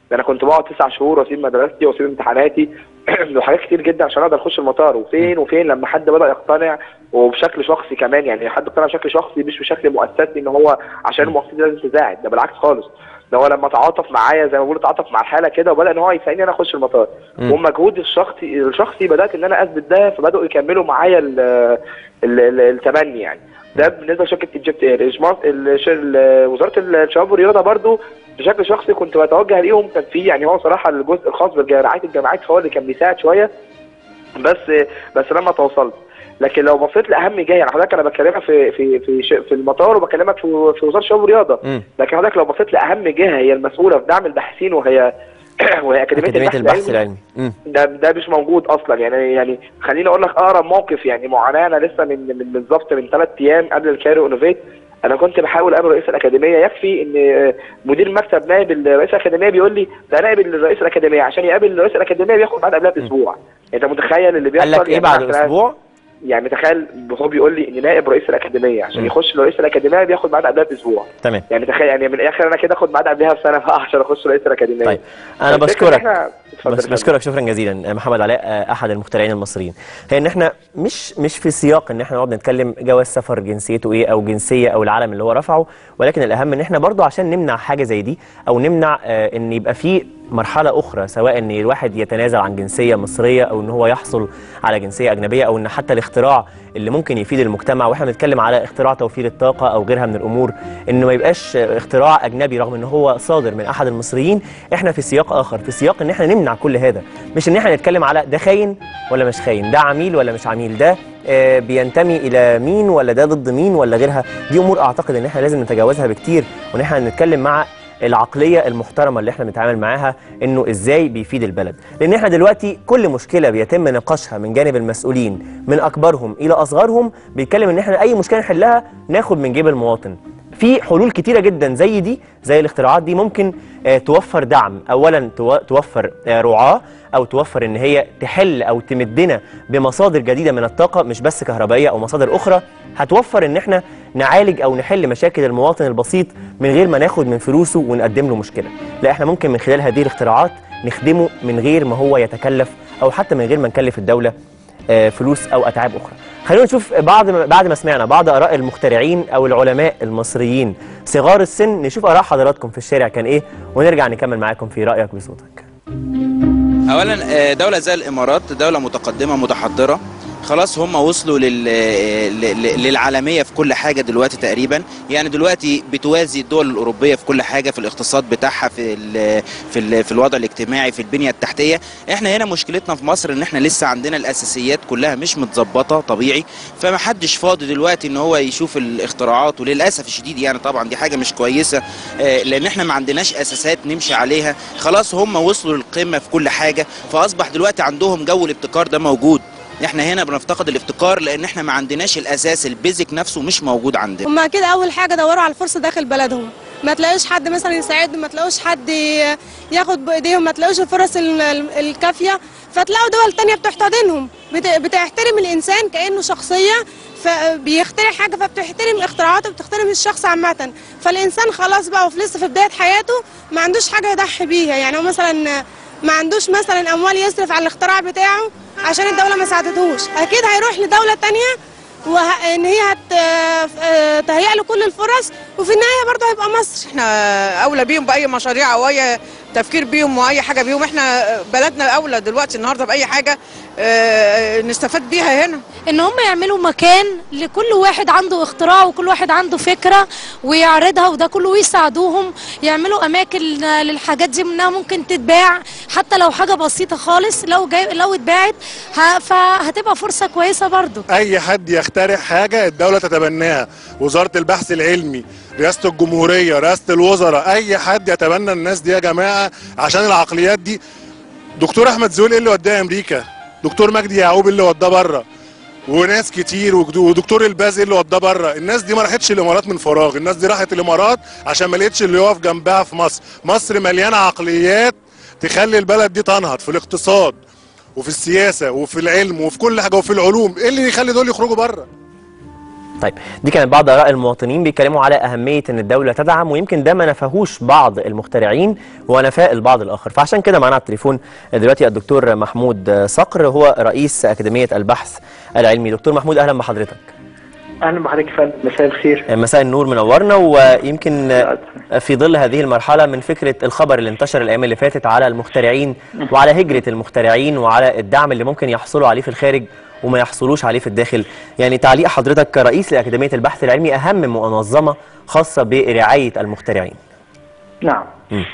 Speaker 4: ده أنا كنت بقعد تسع شهور وأسيب مدرستي وأسيب امتحاناتي وحاجات كتير جدا عشان أقدر أخش المطار. وفين وفين لما حد بدأ يقتنع وبشكل شخصي كمان يعني حد اقتنع بشكل شخصي مش بشكل مؤسسي إن هو عشان المؤسسه لازم تساعد ده بالعكس خالص. ده هو لما تعاطف معايا زي ما بقول تعاطف مع الحالة كده وبدأ إن هو يساعدني أنا أخش المطار. ومجهودي الشخصي الشخصي بدأت إن أنا أثبت ده فبدأوا يكملوا معايا ال- ال- ال- التمني يعني. ده بالنسبة لشركة ايجيبت اير وزارة الشباب والرياضة برضو بشكل شخصي كنت بتوجه ليهم. كان في يعني هو صراحة الجزء الخاص برعايه الجامعات هو اللي كان بيساعد شوية. بس بس لما توصلت لكن لو بصيت لأهم جهه يعني حضرتك أنا بكلمك في في في في المطار وبكلمك في في وزارة الشباب
Speaker 1: والرياضة.
Speaker 4: لكن حضرتك لو بصيت لأهم جهة هي المسؤولة في دعم الباحثين وهي وهي أكاديمية,
Speaker 1: أكاديمية البحث
Speaker 4: العلمي. ده ده مش موجود أصلا. يعني يعني خليني أقول لك أقرب موقف يعني معاناة أنا لسه من من بالظبط من ثلاث أيام قبل الكايرو انوفيت أنا كنت بحاول أقابل رئيس الأكاديمية. يكفي إن آه، مدير مكتب نائب الرئيس الأكاديمية بيقول لي ده نائب الرئيس الأكاديمية عشان يقابل رئيس الأكاديمية بياخد بعد قبلها بأسبوع. أنت متخيل اللي بيحصل
Speaker 1: قال لك إيه
Speaker 4: يعني
Speaker 1: بعد أسبوع؟
Speaker 4: يعني تخيل هو بيقول لي ان نائب رئيس الأكاديمية عشان. يخش لرئيس الأكاديمية بياخد بعد قبلها بأسبوع.
Speaker 1: تمام.
Speaker 4: يعني تخيل يعني من الآخر أنا كده آخد بعد قبلها بسنة بقى عشان أخش رئيس الأكاديمية.
Speaker 1: طيب
Speaker 4: أنا
Speaker 1: بشكرك. بس. بشكرك شكرا جزيلا. محمد علاء أحد المخترعين المصريين. هي إن إحنا مش مش في سياق إن إحنا نقعد نتكلم جواز سفر جنسيته إيه أو جنسية أو العلم اللي هو رفعه ولكن الأهم إن إحنا برضو عشان نمنع حاجة زي دي أو نمنع آه، إن يبقى في مرحلة أخرى سواء إن الواحد يتنازل عن جنسية مصرية أو إن هو يحصل على جنسية أجنبية أو إن حتى الاختراع اللي ممكن يفيد المجتمع. وإحنا بنتكلم على اختراع توفير الطاقة أو غيرها من الأمور إنه ما يبقاش اختراع أجنبي رغم إن هو صادر من أحد المصريين. إحنا في سياق آخر في سياق إن إحنا نمنع كل هذا. مش إن إحنا نتكلم على ده خاين ولا مش خاين ده عميل ولا مش عميل ده آه، بينتمي إلى مين ولا ده ضد مين ولا غيرها. دي أمور أعتقد إن إحنا لازم نتجاوزها بكتير وإن إحنا نتكلم مع العقلية المحترمة اللي إحنا بنتعامل معاها إنه إزاي بيفيد البلد. لأن إحنا دلوقتي كل مشكلة بيتم نقاشها من جانب المسؤولين من أكبرهم إلى أصغرهم بيتكلم إن إحنا أي مشكلة نحلها ناخد من جيب المواطن. في حلول كتيرة جدا زي دي زي الاختراعات دي ممكن آه، توفر دعم. اولا تو- توفر آه، رعاة أو توفر إن هي تحل أو تمدنا بمصادر جديدة من الطاقة مش بس كهربائية أو مصادر أخرى. هتوفر إن إحنا نعالج أو نحل مشاكل المواطن البسيط من غير ما ناخد من فلوسه ونقدم له مشكلة. لا إحنا ممكن من خلال هذه الاختراعات نخدمه من غير ما هو يتكلف أو حتى من غير ما نكلف الدولة آه، فلوس أو أتعاب أخرى. خلينا نشوف بعد ما بعد ما سمعنا بعض آراء المخترعين أو العلماء المصريين. صغار السن نشوف آراء حضراتكم في الشارع كان إيه ونرجع نكمل معاكم في رأيك بصوتك.
Speaker 5: اولا آه، دولة زي الإمارات دولة متقدمة متحضرة. خلاص هم وصلوا لل... لل- للعالمية في كل حاجة دلوقتي تقريبا. يعني دلوقتي بتوازي الدول الأوروبية في كل حاجة في الاقتصاد بتاعها في ال... في ال... في الوضع الاجتماعي في البنية التحتية. إحنا هنا مشكلتنا في مصر إن إحنا لسه عندنا الأساسيات كلها مش متظبطة طبيعي. فما حدش فاضي دلوقتي إن هو يشوف الاختراعات وللأسف الشديد يعني طبعا دي حاجة مش كويسة آه، لأن إحنا ما عندناش أساسات نمشي عليها. خلاص هم وصلوا للقمة في كل حاجة فأصبح دلوقتي عندهم جو الابتكار ده موجود. إحنا هنا بنفتقد الابتكار لأن إحنا ما عندناش الأساس البيزك نفسه مش موجود عندنا.
Speaker 6: هما كده أول حاجة دوروا على الفرصة داخل بلدهم. ما تلاقوش حد مثلا يساعدهم ما تلاقوش حد ياخد بإيديهم ما تلاقوش الفرص ال- ال- الكافية. فتلاقوا دول تانية بتحتضنهم. بت- بتحترم الإنسان كأنه شخصية فبيخترع حاجة فبتحترم اختراعاته وبتحترم الشخص عامة. فالإنسان خلاص بقى وفي لسه في بداية حياته ما عندوش حاجة يضحي بيها. يعني هو مثلا ما عندوش مثلا أموال يصرف على الاختراع بتاعه عشان الدولة ما ساعدتهوش. أكيد هيروح لدولة تانية وان هي هت آه، تهيأ له كل الفرص وفي النهاية برضه هيبقى مصر.
Speaker 7: إحنا أولى بيهم بأي مشاريع أو أي تفكير بيهم واي حاجة بيهم. إحنا بلدنا أولى دلوقتي النهارده بأي حاجة آه، نستفاد بيها هنا.
Speaker 8: إن هم يعملوا مكان لكل واحد عنده اختراع وكل واحد عنده فكرة ويعرضها وده كله ويساعدوهم. يعملوا أماكن للحاجات دي منها ممكن تتباع. حتى لو حاجة بسيطة خالص لو جاي لو اتباعت فهتبقى فرصة كويسة برضو
Speaker 9: أي حد يخترع حاجة الدولة تتبناها. وزارة البحث العلمي رئاسه الجمهورية رئاسه الوزراء أي حد يتبنى الناس دي يا جماعة عشان العقليات دي. دكتور أحمد زويل اللي وداه أمريكا؟ دكتور مجدي يعقوب اللي وداه بره وناس كتير ودكتور الباز اللي وداه بره الناس دي ما راحتش الإمارات من فراغ الناس دي راحت الإمارات عشان ما لقيتش اللي يقف جنبها في مصر. مصر مليانة عقليات تخلي البلد دي تنهض في الاقتصاد وفي السياسة وفي العلم وفي كل حاجة وفي العلوم. إيه اللي يخلي دول يخرجوا بره
Speaker 1: طيب دي كانت بعض آراء المواطنين بيتكلموا على أهمية إن الدولة تدعم ويمكن ده ما نفهوش بعض المخترعين ونفاء البعض الآخر. فعشان كده معانا على التليفون دلوقتي الدكتور محمود صقر هو رئيس أكاديمية البحث العلمي. دكتور محمود أهلا بحضرتك.
Speaker 10: أهلا بحضرتك يا فندم. مساء الخير.
Speaker 1: مساء النور منورنا ويمكن في ظل هذه المرحلة من فكرة الخبر اللي انتشر الأيام اللي فاتت على المخترعين وعلى هجرة المخترعين وعلى الدعم اللي ممكن يحصلوا عليه في الخارج وما يحصلوش عليه في الداخل يعني تعليق حضرتك كرئيس لأكاديمية البحث العلمي أهم منظمة خاصة برعاية المخترعين
Speaker 10: نعم
Speaker 1: مم.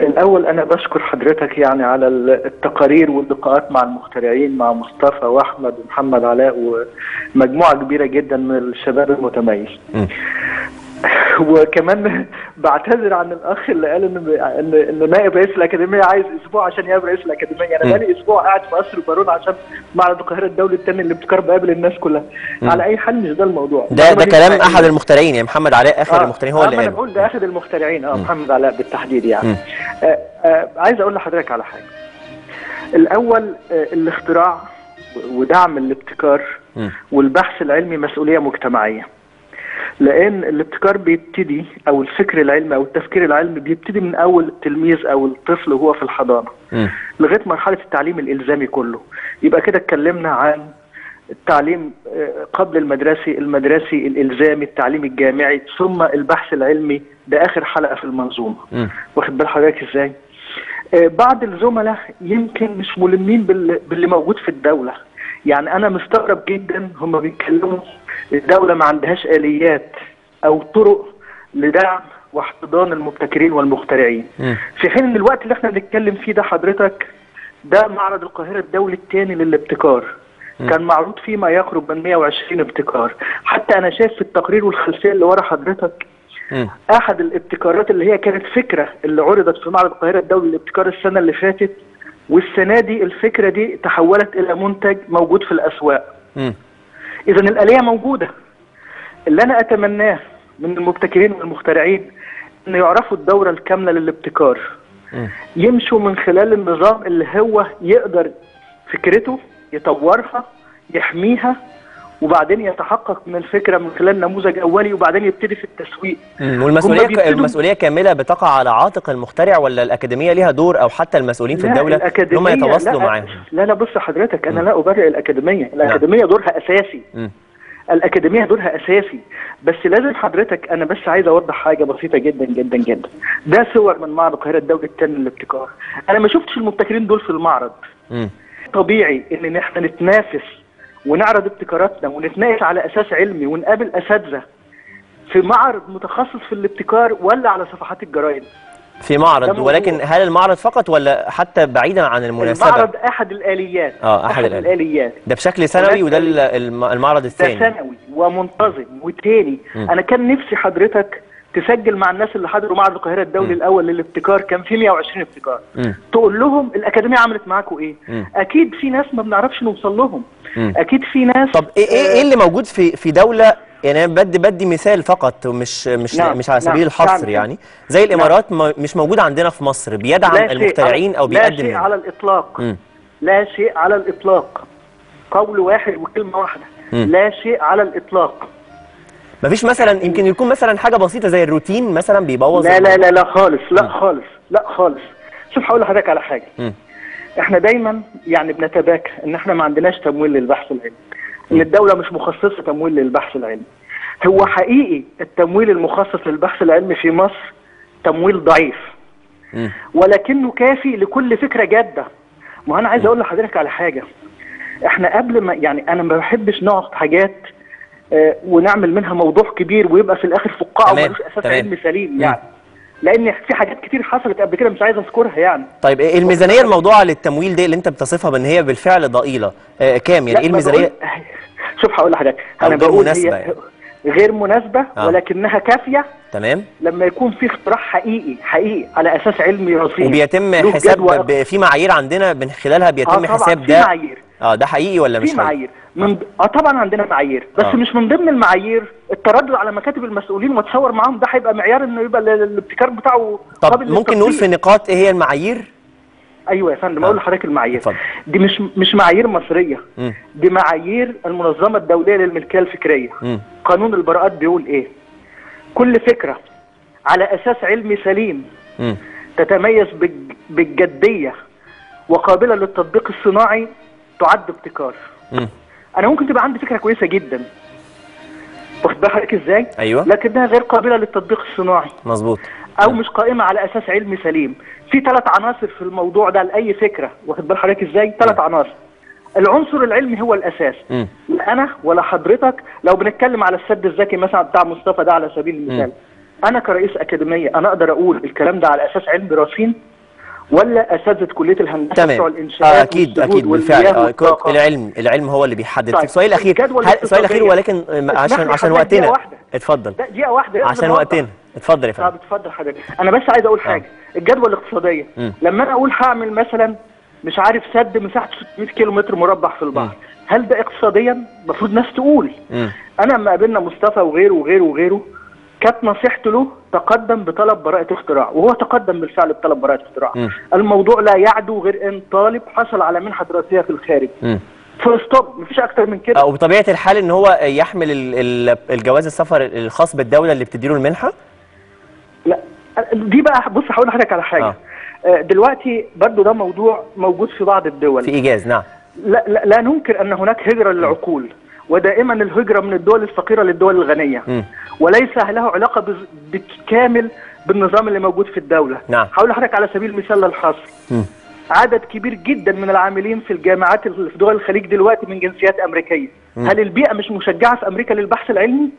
Speaker 10: الأول أنا بشكر حضرتك يعني على التقارير واللقاءات مع المخترعين مع مصطفى وأحمد ومحمد علاء ومجموعة كبيرة جدا من الشباب المتميز
Speaker 1: مم.
Speaker 10: وكمان بعتذر عن الأخ اللي قال إن ان إن نائب رئيس الأكاديمية عايز أسبوع عشان يقابل رئيس الأكاديمية أنا
Speaker 1: مم.
Speaker 10: بقالي أسبوع قاعد في قصر بارون عشان معرض القاهرة الدولي الثاني اللي بتكرر بقابل الناس كلها
Speaker 1: مم.
Speaker 10: على أي حال مش ده الموضوع
Speaker 1: ده ده كلام. أحد المخترعين يعني محمد علاء آخر
Speaker 10: آه،
Speaker 1: المخترعين هو
Speaker 10: آه،
Speaker 1: اللي
Speaker 10: ما أنا
Speaker 1: قال
Speaker 10: بقول ده اخد المخترعين
Speaker 1: آه.
Speaker 10: محمد علاء بالتحديد يعني. آه آه عايز أقول لحضرتك على حاجة الأول آه الاختراع ودعم الابتكار. والبحث العلمي مسؤولية مجتمعية لأن الابتكار بيبتدي أو الفكر العلمي أو التفكير العلمي بيبتدي من أول التلميذ أو الطفل وهو في
Speaker 1: الحضانة.
Speaker 10: لغاية مرحلة التعليم الإلزامي كله. يبقى كده اتكلمنا عن التعليم آه، قبل المدرسي المدرسي الإلزامي التعليم الجامعي ثم البحث العلمي ده آخر حلقة في
Speaker 1: المنظومة.
Speaker 10: واخد بال حضرتك إزاي؟ آه، بعض الزملاء يمكن مش ملمين بال- باللي موجود في الدولة. يعني أنا مستغرب جدا هم بيتكلموا الدولة ما عندهاش آليات أو طرق لدعم واحتضان المبتكرين والمخترعين. في حين إن الوقت اللي إحنا بنتكلم فيه ده حضرتك ده معرض القاهرة الدولي الثاني للابتكار
Speaker 1: مم.
Speaker 10: كان معروض فيه ما يقرب من 120 ابتكار حتى أنا شايف في التقرير والخلفية اللي ورا حضرتك. أحد الابتكارات اللي هي كانت فكرة اللي عرضت في معرض القاهرة الدولي للابتكار السنة اللي فاتت والسنة دي الفكرة دي تحولت إلى منتج موجود في
Speaker 1: الأسواق.
Speaker 10: اذا الآلية موجودة اللي أنا أتمناه من المبتكرين والمخترعين ان يعرفوا الدورة الكاملة للابتكار. يمشوا من خلال النظام اللي هو يقدر فكرته يطورها يحميها وبعدين يتحقق من الفكرة من خلال نموذج أولي وبعدين يبتدي في التسويق. والمسؤولية
Speaker 1: المسؤولية كاملة بتقع على عاتق المخترع ولا الأكاديمية ليها دور أو حتى المسؤولين في الدولة؟ هم يتواصلوا معاهم.
Speaker 10: لا لا بص حضرتك أنا
Speaker 1: مم.
Speaker 10: لا أبرئ الأكاديمية. الأكاديمية دورها أساسي.
Speaker 1: مم.
Speaker 10: الأكاديمية دورها أساسي. بس لازم حضرتك أنا بس عايز أوضح حاجة بسيطة جدا جدا جدا. ده صور من معرض القاهرة الدولي الثاني للابتكار. أنا ما شفتش المبتكرين دول في المعرض.
Speaker 1: مم.
Speaker 10: طبيعي إن إحنا نتنافس ونعرض ابتكاراتنا ونتناقش على أساس علمي ونقابل أساتذة في معرض متخصص في الابتكار ولا على صفحات الجرايد
Speaker 1: في
Speaker 10: ده
Speaker 1: معرض. ولكن هل المعرض فقط ولا حتى بعيدا عن المناسبة
Speaker 10: المعرض أحد الآليات
Speaker 1: آه أحد الآليات.
Speaker 10: الآليات
Speaker 1: ده بشكل سنوي وده ال- الم- المعرض
Speaker 10: ده
Speaker 1: الثاني
Speaker 10: سنوي ومنتظم وتاني
Speaker 1: مم.
Speaker 10: أنا كان نفسي حضرتك تسجل مع الناس اللي حضروا معرض القاهرة الدولي
Speaker 1: مم.
Speaker 10: الأول للابتكار كان في 120 ابتكار
Speaker 1: مم.
Speaker 10: تقول لهم الأكاديمية عملت معاكم إيه
Speaker 1: مم.
Speaker 10: أكيد في ناس ما بنعرفش نوصل لهم. أكيد في ناس
Speaker 1: طب إيه إيه إيه اللي موجود في في دولة يعني أنا بدي بدي مثال فقط ومش مش
Speaker 10: نعم،
Speaker 1: مش على
Speaker 10: نعم،
Speaker 1: سبيل الحصر
Speaker 10: نعم.
Speaker 1: يعني زي الإمارات ما- مش موجود عندنا في مصر بيدعم
Speaker 10: لا
Speaker 1: المخترعين أو
Speaker 10: لا
Speaker 1: بيقدم
Speaker 10: شيء
Speaker 1: منه.
Speaker 10: على الإطلاق
Speaker 1: مم.
Speaker 10: لا شيء على الإطلاق قول واحد وكلمة واحدة
Speaker 1: مم.
Speaker 10: لا شيء على الإطلاق
Speaker 1: مفيش مثلا يمكن يكون مثلا حاجة بسيطة زي الروتين مثلا بيبوظ
Speaker 10: لا لا. لا لا خالص لا
Speaker 1: مم.
Speaker 10: خالص لا خالص شوف هقول لحضرتك على حاجة
Speaker 1: مم.
Speaker 10: إحنا دايما يعني بنتباكى إن إحنا ما عندناش تمويل للبحث العلمي إن الدولة مش مخصصة تمويل للبحث العلمي. هو حقيقي التمويل المخصص للبحث العلمي في مصر تمويل ضعيف. ولكنه كافي لكل فكرة جادة. ما أنا عايز أقول لحضرتك على حاجة. إحنا قبل ما يعني أنا ما بحبش نقعد حاجات آه، ونعمل منها موضوع كبير ويبقى في الآخر
Speaker 1: فقاعة
Speaker 10: وملوش
Speaker 1: أساس.
Speaker 10: علمي سليم. يعني. لأن في حاجات كتير حصلت قبل كده مش عايز أذكرها يعني.
Speaker 1: طيب إيه الميزانية الموضوعه للتمويل دي اللي أنت بتصفها بأن هي بالفعل ضئيلة؟ آه كام؟ يعني
Speaker 10: إيه
Speaker 1: الميزانية؟
Speaker 10: بقول- شوف هقول لحضرتك. أنا
Speaker 1: غير
Speaker 10: بقول
Speaker 1: مناسبة
Speaker 10: هي
Speaker 1: يعني.
Speaker 10: غير مناسبة
Speaker 1: آه.
Speaker 10: ولكنها كافية
Speaker 1: تمام.
Speaker 10: لما يكون في اختراع حقيقي حقيقي على أساس علمي رصين
Speaker 1: وبيتم حساب في معايير عندنا من خلالها بيتم
Speaker 10: طبعا.
Speaker 1: حساب
Speaker 10: في
Speaker 1: ده؟
Speaker 10: معايير.
Speaker 1: آه ده حقيقي ولا مش
Speaker 10: في
Speaker 1: حقيقي؟
Speaker 10: معايير. من آه طبعا عندنا معايير بس
Speaker 1: آه.
Speaker 10: مش من ضمن المعايير التردد على مكاتب المسؤولين واتصور معاهم ده هيبقى معيار إنه يبقى ال- ال- الابتكار بتاعه
Speaker 1: طب ممكن نقول في. نقاط إيه هي المعايير
Speaker 10: أيوه يا فندم
Speaker 1: آه.
Speaker 10: أقول لحضرتك المعايير
Speaker 1: اتفضل.
Speaker 10: دي مش مش معايير مصرية
Speaker 1: مم.
Speaker 10: دي معايير المنظمة الدولية للملكية الفكرية
Speaker 1: مم.
Speaker 10: قانون البراءات بيقول إيه كل فكرة على أساس علمي سليم
Speaker 1: مم.
Speaker 10: تتميز بالج- بالجدية وقابلة للتطبيق الصناعي تعد ابتكار
Speaker 1: مم.
Speaker 10: أنا ممكن تبقى عندي فكرة كويسة جدا. واخد بال حضرتك إزاي؟
Speaker 1: أيوه.
Speaker 10: لكنها غير قابلة للتطبيق الصناعي.
Speaker 1: مظبوط.
Speaker 10: أو مش قائمة على أساس علمي سليم. في ثلاث عناصر في الموضوع ده لأي فكرة. واخد بال حضرتك إزاي؟ ثلاث عناصر. العنصر العلمي هو الأساس.
Speaker 1: مم.
Speaker 10: لا أنا ولا حضرتك. لو بنتكلم على السد الذكي مثلا بتاع مصطفى ده على سبيل المثال. أنا كرئيس أكاديمية أنا أقدر أقول الكلام ده على أساس علم رصين ولا أساتذة كلية الهندسة بتوع
Speaker 1: تمام
Speaker 10: الإنشاءات
Speaker 1: آه
Speaker 10: أكيد
Speaker 1: أكيد بالفعل. آه. العلم العلم هو اللي بيحدد.
Speaker 10: طيب،
Speaker 1: السؤال الأخير
Speaker 10: الجدوى
Speaker 1: هل- السؤال الأخير
Speaker 10: الاقتصادية.
Speaker 1: ولكن آه، عشان عشان وقتنا. اتفضل.
Speaker 10: لا دقيقه واحدة.
Speaker 1: عشان. وقتنا. اتفضل يا فندم.
Speaker 10: طب اتفضل حضرتك. أنا بس عايز أقول حاجة. الجدوى
Speaker 1: الاقتصادية.
Speaker 10: لما أنا أقول هعمل مثلا مش عارف سد مساحته 600 كيلو متر مربع في البحر. هل ده اقتصاديا؟ المفروض ناس تقول. أنا لما قابلنا مصطفى وغيره وغيره وغيره كانت نصيحته له تقدم بطلب براءة اختراع وهو تقدم بالفعل بطلب براءة اختراع
Speaker 1: مم.
Speaker 10: الموضوع لا يعدو غير إن طالب حصل على منحة دراسية في الخارج
Speaker 1: مم.
Speaker 10: full stop مفيش أكتر من كده
Speaker 1: وبطبيعه الحال إن هو يحمل ال- ال- الجواز السفر الخاص بالدولة اللي بتديله المنحة
Speaker 10: لا دي بقى بص هقول لحضرتك على حاجة
Speaker 1: آه.
Speaker 10: آه. دلوقتي برضو ده موضوع موجود في بعض الدول
Speaker 1: في إيجاز نعم
Speaker 10: لا, لا, لا ننكر أن هناك هجرة للعقول ودائما الهجرة من الدول الفقيرة للدول الغنية
Speaker 1: مم.
Speaker 10: وليس له علاقة بالكامل بالنظام اللي موجود في الدولة
Speaker 1: نعم.
Speaker 10: هقول لحضرتك على سبيل المثال للحصر. عدد كبير جدا من العاملين في الجامعات في دول الخليج دلوقتي من جنسيات أمريكية
Speaker 1: مم.
Speaker 10: هل البيئة مش مشجعة في أمريكا للبحث العلمي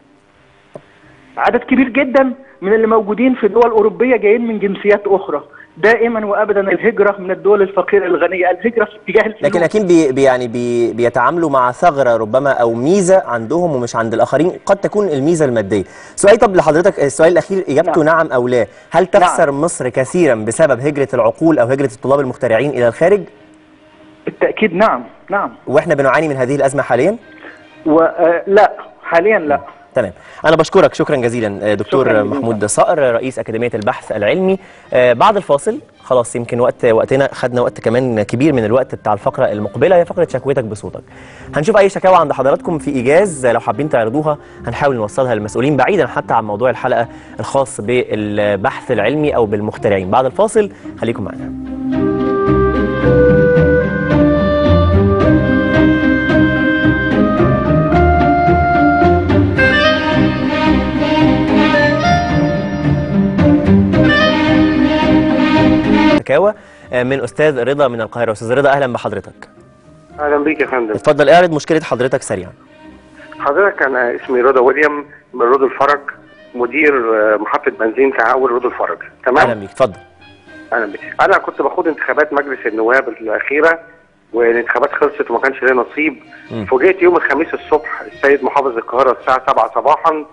Speaker 10: عدد كبير جدا من اللي موجودين في دول أوروبية جايين من جنسيات أخرى دائما وابدا الهجرة من الدول الفقيرة الغنيه الهجرة في اتجاه الفلوس.
Speaker 1: لكن أكيد بي بي- يعني بي بيتعاملوا مع ثغرة ربما أو ميزة عندهم ومش عند الآخرين قد تكون الميزة المادية. سؤال طب لحضرتك السؤال الأخير إجابته نعم, نعم أو لا؟ هل تخسر نعم. مصر كثيرا بسبب هجرة العقول أو هجرة الطلاب المغترعين إلى الخارج؟
Speaker 10: بالتأكيد نعم نعم.
Speaker 1: وإحنا بنعاني من هذه الأزمة حاليا؟
Speaker 10: ولا حاليا لا.
Speaker 1: تمام. أنا بشكرك. شكرا جزيلا آه، دكتور
Speaker 10: شكراً
Speaker 1: محمود صقر رئيس أكاديمية البحث العلمي. آه، بعد الفاصل خلاص يمكن وقت وقتنا خدنا وقت كمان كبير من الوقت بتاع الفقرة المقبلة. هي فقرة شكوتك بصوتك. هنشوف أي شكاوى عند حضراتكم في إيجاز. لو حابين تعرضوها هنحاول نوصلها للمسؤولين بعيدا حتى عن موضوع الحلقة الخاص بالبحث العلمي أو بالمخترعين. بعد الفاصل خليكم معنا. شكاوى آه، من أستاذ رضا من القاهرة. أستاذ رضا أهلا بحضرتك.
Speaker 11: أهلا بيك يا فندم.
Speaker 1: اتفضل اعرض مشكلة حضرتك سريعا.
Speaker 11: حضرتك أنا اسمي رضا ويليام من رود الفرج مدير آه، محطة بنزين تعاون رود الفرج.
Speaker 1: أهلا
Speaker 11: تمام
Speaker 1: بيك. اتفضل.
Speaker 11: أهلا بيك. أنا كنت بخوض انتخابات مجلس النواب الأخيرة والانتخابات خلصت وما كانش ليا نصيب. فوجئت يوم الخميس الصبح السيد محافظ القاهرة الساعة 7 صباحا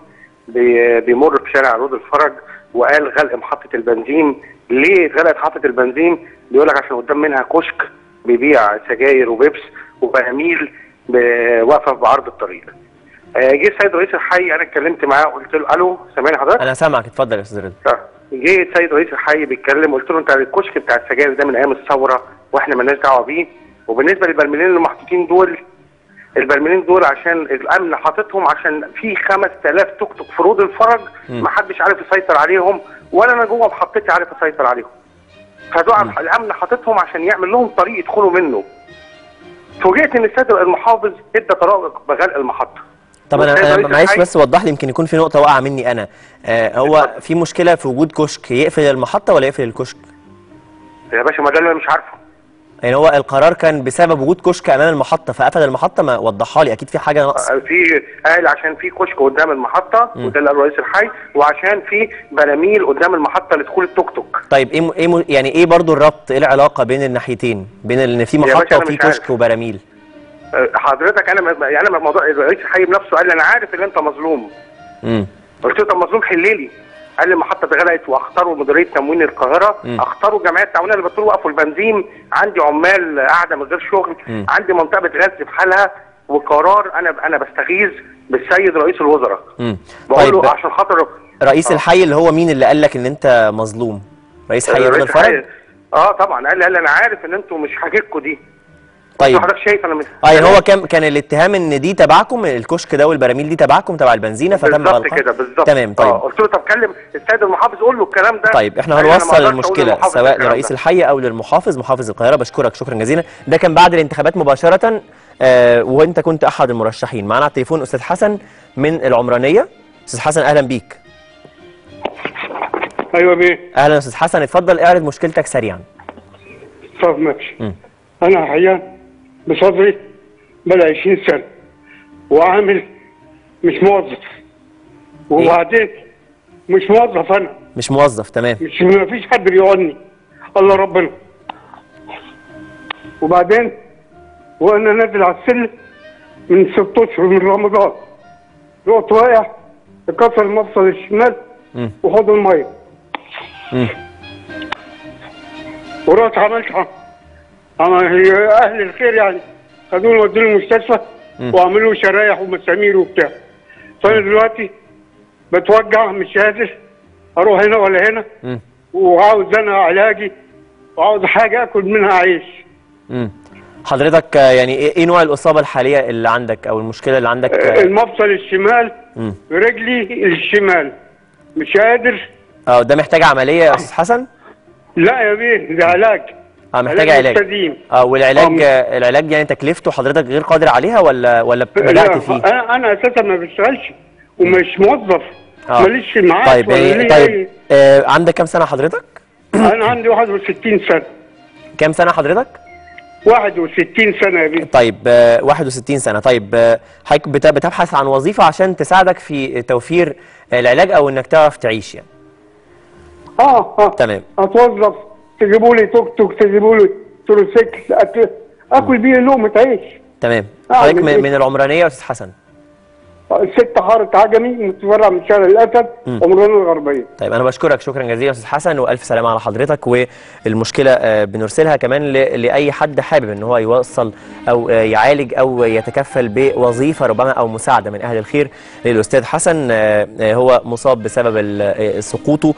Speaker 11: بي- بيمر في شارع رود الفرج وقال غلق محطة البنزين. ليه اتغلقت محطه البنزين بيقول لك عشان قدام منها كشك بيبيع سجاير وبيبس وبراميل واقفه بعرض الطريق آه، جه السيد رئيس الحي أنا اتكلمت معاه قلت له ألو سامعني حضرتك؟
Speaker 1: أنا سامعك اتفضل يا أستاذ رضا
Speaker 11: آه. جه السيد رئيس الحي بيتكلم قلت له أنت الكشك بتاع السجاير ده من أيام الثورة وإحنا مالناش دعوة بيه وبالنسبة للبرميلين اللي محطوطين دول البرميلين دول عشان الأمن حاططهم عشان في 5000 توك توك في رود الفرج. ما حدش عارف يسيطر عليهم ولا أنا جوه محطتي عارف أسيطر عليهم. فدول الامن حاططهم عشان يعمل لهم طريق يدخلوا منه. فوجئت إن السيد المحافظ إدى طرائق بغلق المحطة.
Speaker 1: طب أنا معلش بس وضح لي يمكن يكون في نقطة واقعة مني أنا. آه هو في مشكلة في وجود كشك يقفل المحطة ولا يقفل الكشك؟
Speaker 11: يا باشا ما ده اللي أنا مش عارفه.
Speaker 1: يعني هو القرار كان بسبب وجود كشك أمام المحطة فقفل المحطة ما وضحها لي. أكيد في حاجة ناقصة.
Speaker 11: في قال عشان في كشك قدام
Speaker 1: المحطة.
Speaker 11: وده اللي قاله رئيس الحي وعشان في براميل قدام المحطة لدخول التوك توك.
Speaker 1: طيب إيه م- إيه م- يعني إيه برضو الربط؟ إيه العلاقة بين الناحيتين؟ بين إن في
Speaker 11: محطة
Speaker 1: وفي. كشك وبراميل.
Speaker 11: أه، حضرتك أنا يعني أنا موضوع رئيس الحي بنفسه قال لي أنا عارف إن أنت مظلوم.
Speaker 1: امم
Speaker 11: قلت له طب مظلوم حللي. قال لي المحطه اتغلقت وأختاروا مديرية تموين
Speaker 1: القاهرة.
Speaker 11: أختاروا الجمعيه التعاونيه اللي بتقول وقفوا البنزين. عندي عمال قاعدة من غير شغل.
Speaker 1: مم.
Speaker 11: عندي منطقة بتغذي في حالها. وقرار أنا أنا بستغيث بالسيد رئيس الوزراء. بقول
Speaker 1: طيب
Speaker 11: له عشان خاطر
Speaker 1: رئيس
Speaker 11: آه.
Speaker 1: الحي اللي هو مين اللي قال لك إن أنت مظلوم؟ رئيس حي رضا الفرج؟
Speaker 11: الحي- آه طبعا. قال لي قال لي أنا عارف إن أنتوا مش حاجتكم دي.
Speaker 1: طيب.
Speaker 11: حضرتك شايف أنا مش
Speaker 1: آه يعني هو كان كان الاتهام إن دي تبعكم الكشك ده والبراميل دي تبعكم تبع البنزينة فتم
Speaker 11: بالظبط كده بالظبط.
Speaker 1: تمام طيب.
Speaker 11: آه قلت له طب كلم السيد المحافظ قول له الكلام ده.
Speaker 1: طيب
Speaker 11: إحنا
Speaker 1: هنوصل
Speaker 11: المشكلة
Speaker 1: سواء لرئيس. الحي أو للمحافظ محافظ القاهرة. بشكرك شكرا جزيلا. ده كان بعد الانتخابات مباشرة آه وأنت كنت أحد المرشحين. معنا على التليفون أستاذ حسن من العمرانية. أستاذ حسن أهلا بيك.
Speaker 12: أيوه بيه.
Speaker 1: أهلا أستاذ حسن اتفضل اعرض مشكلتك سريعا.
Speaker 12: طب ماشي. أنا حقيقة بصدري بقى 20 سنة وعامل مش موظف. وبعدين مش موظف أنا.
Speaker 1: مش موظف تمام.
Speaker 12: مش ما فيش حد بيقعدني. الله ربنا. وبعدين وأنا نازل على السلم من ست أشهر من رمضان. رحت واقع اتكسر المفصل الشمال. وحوض
Speaker 1: المية.
Speaker 12: ورحت عملت عمل هي أهل الخير يعني خدوني ودوني المستشفى. وعملوا شرايح ومسامير وبتاع فأنا دلوقتي بتوجع مش قادر أروح هنا ولا هنا. وعاوز أنا علاجي وعاوز حاجة أكل منها عيش.
Speaker 1: حضرتك يعني إيه إيه نوع الإصابة الحالية اللي عندك أو المشكلة اللي عندك
Speaker 12: المفصل الشمال
Speaker 1: مم.
Speaker 12: رجلي الشمال مش قادر
Speaker 1: آه ده محتاج عملية يا أستاذ حسن
Speaker 12: لا يا بيه ده علاج
Speaker 1: آه محتاج علاج.
Speaker 12: مستديم.
Speaker 1: آه والعلاج. آه، العلاج يعني تكلفته حضرتك غير قادر عليها ولا ولا
Speaker 12: بدأت
Speaker 1: فيه؟
Speaker 12: أنا أنا أساسا ما بشتغلش ومش موظف.
Speaker 1: آه.
Speaker 12: ماليش معاش
Speaker 1: طيب
Speaker 12: ولا ليا
Speaker 1: طيب آه عندك كام سنة حضرتك؟
Speaker 12: أنا عندي 61 سنة.
Speaker 1: كام سنة حضرتك؟
Speaker 12: 61 سنة يا بيه
Speaker 1: طيب آه 61 سنة. طيب آه، حضرتك بت- بتبحث عن وظيفة عشان تساعدك في توفير العلاج أو إنك تعرف تعيش يعني.
Speaker 12: آه آه.
Speaker 1: تمام.
Speaker 12: أتوظف. تجيبوا لي توك توك تجيبوا لي تروسيكل أك... أكل بيه لقمه عيش
Speaker 1: تمام. حضرتك
Speaker 12: إيه؟
Speaker 1: من من العمرانية يا أستاذ حسن؟
Speaker 12: ست حاره عجمي متفرع من شارع
Speaker 1: الأسد.
Speaker 12: عمران الغربية.
Speaker 1: طيب أنا بشكرك. شكرا جزيلا يا أستاذ حسن وألف سلامة على حضرتك. والمشكلة آه، بنرسلها كمان لأي حد حابب إن هو يوصل أو آه، يعالج أو يتكفل بوظيفة ربما أو مساعدة من أهل الخير للأستاذ حسن. آه، هو مصاب بسبب سقوطه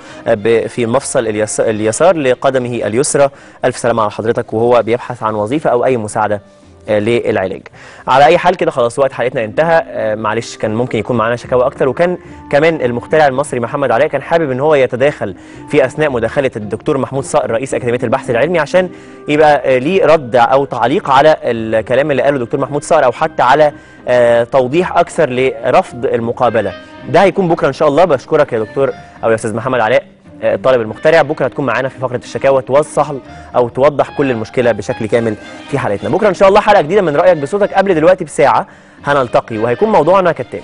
Speaker 1: في مفصل اليس- اليسار لقدمه اليسرى. ألف سلامة على حضرتك وهو بيبحث عن وظيفة أو أي مساعدة. للعلاج. على أي حال كده خلاص وقت حلقتنا انتهى. آه، معلش كان ممكن يكون معانا شكاوى أكتر وكان كمان المخترع المصري محمد علاء كان حابب إن هو يتداخل في أثناء مداخلة الدكتور محمود صقر رئيس أكاديمية البحث العلمي عشان يبقى آه، ليه رد أو تعليق على الكلام اللي قاله الدكتور محمود صقر أو حتى على آه، توضيح أكثر لرفض المقابلة. ده هيكون بكرة إن شاء الله. بشكرك يا دكتور أو يا أستاذ محمد علاء. آه، الطالب المخترع. بكرة هتكون معانا في فقرة الشكاوى توضح أو توضح كل المشكلة بشكل كامل في حلقتنا. بكرة إن شاء الله حلقة جديدة من رأيك بصوتك. قبل دلوقتي بساعة هنلتقي وهيكون موضوعنا كالتالي.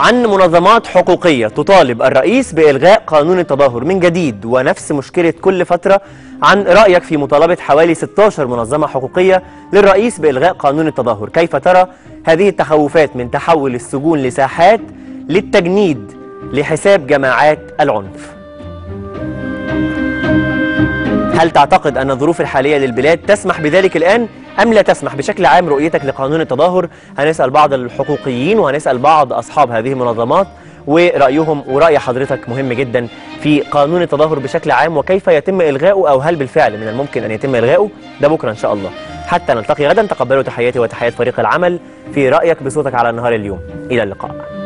Speaker 1: عن منظمات حقوقية تطالب الرئيس بإلغاء قانون التظاهر من جديد ونفس مشكلة كل فترة. عن رأيك في مطالبة حوالي 16 منظمة حقوقية للرئيس بإلغاء قانون التظاهر كيف ترى هذه التخوفات من تحول السجون لساحات للتجنيد لحساب جماعات العنف. هل تعتقد أن الظروف الحالية للبلاد تسمح بذلك الآن أم لا تسمح؟ بشكل عام رؤيتك لقانون التظاهر هنسأل بعض الحقوقيين وهنسأل بعض أصحاب هذه المنظمات ورأيهم ورأي حضرتك مهم جدا في قانون التظاهر بشكل عام وكيف يتم إلغاؤه أو هل بالفعل من الممكن أن يتم إلغاؤه؟ ده بكرة إن شاء الله. حتى نلتقي غدا. تقبلوا تحياتي وتحيات فريق العمل. في رأيك بصوتك على النهار اليوم. إلى اللقاء.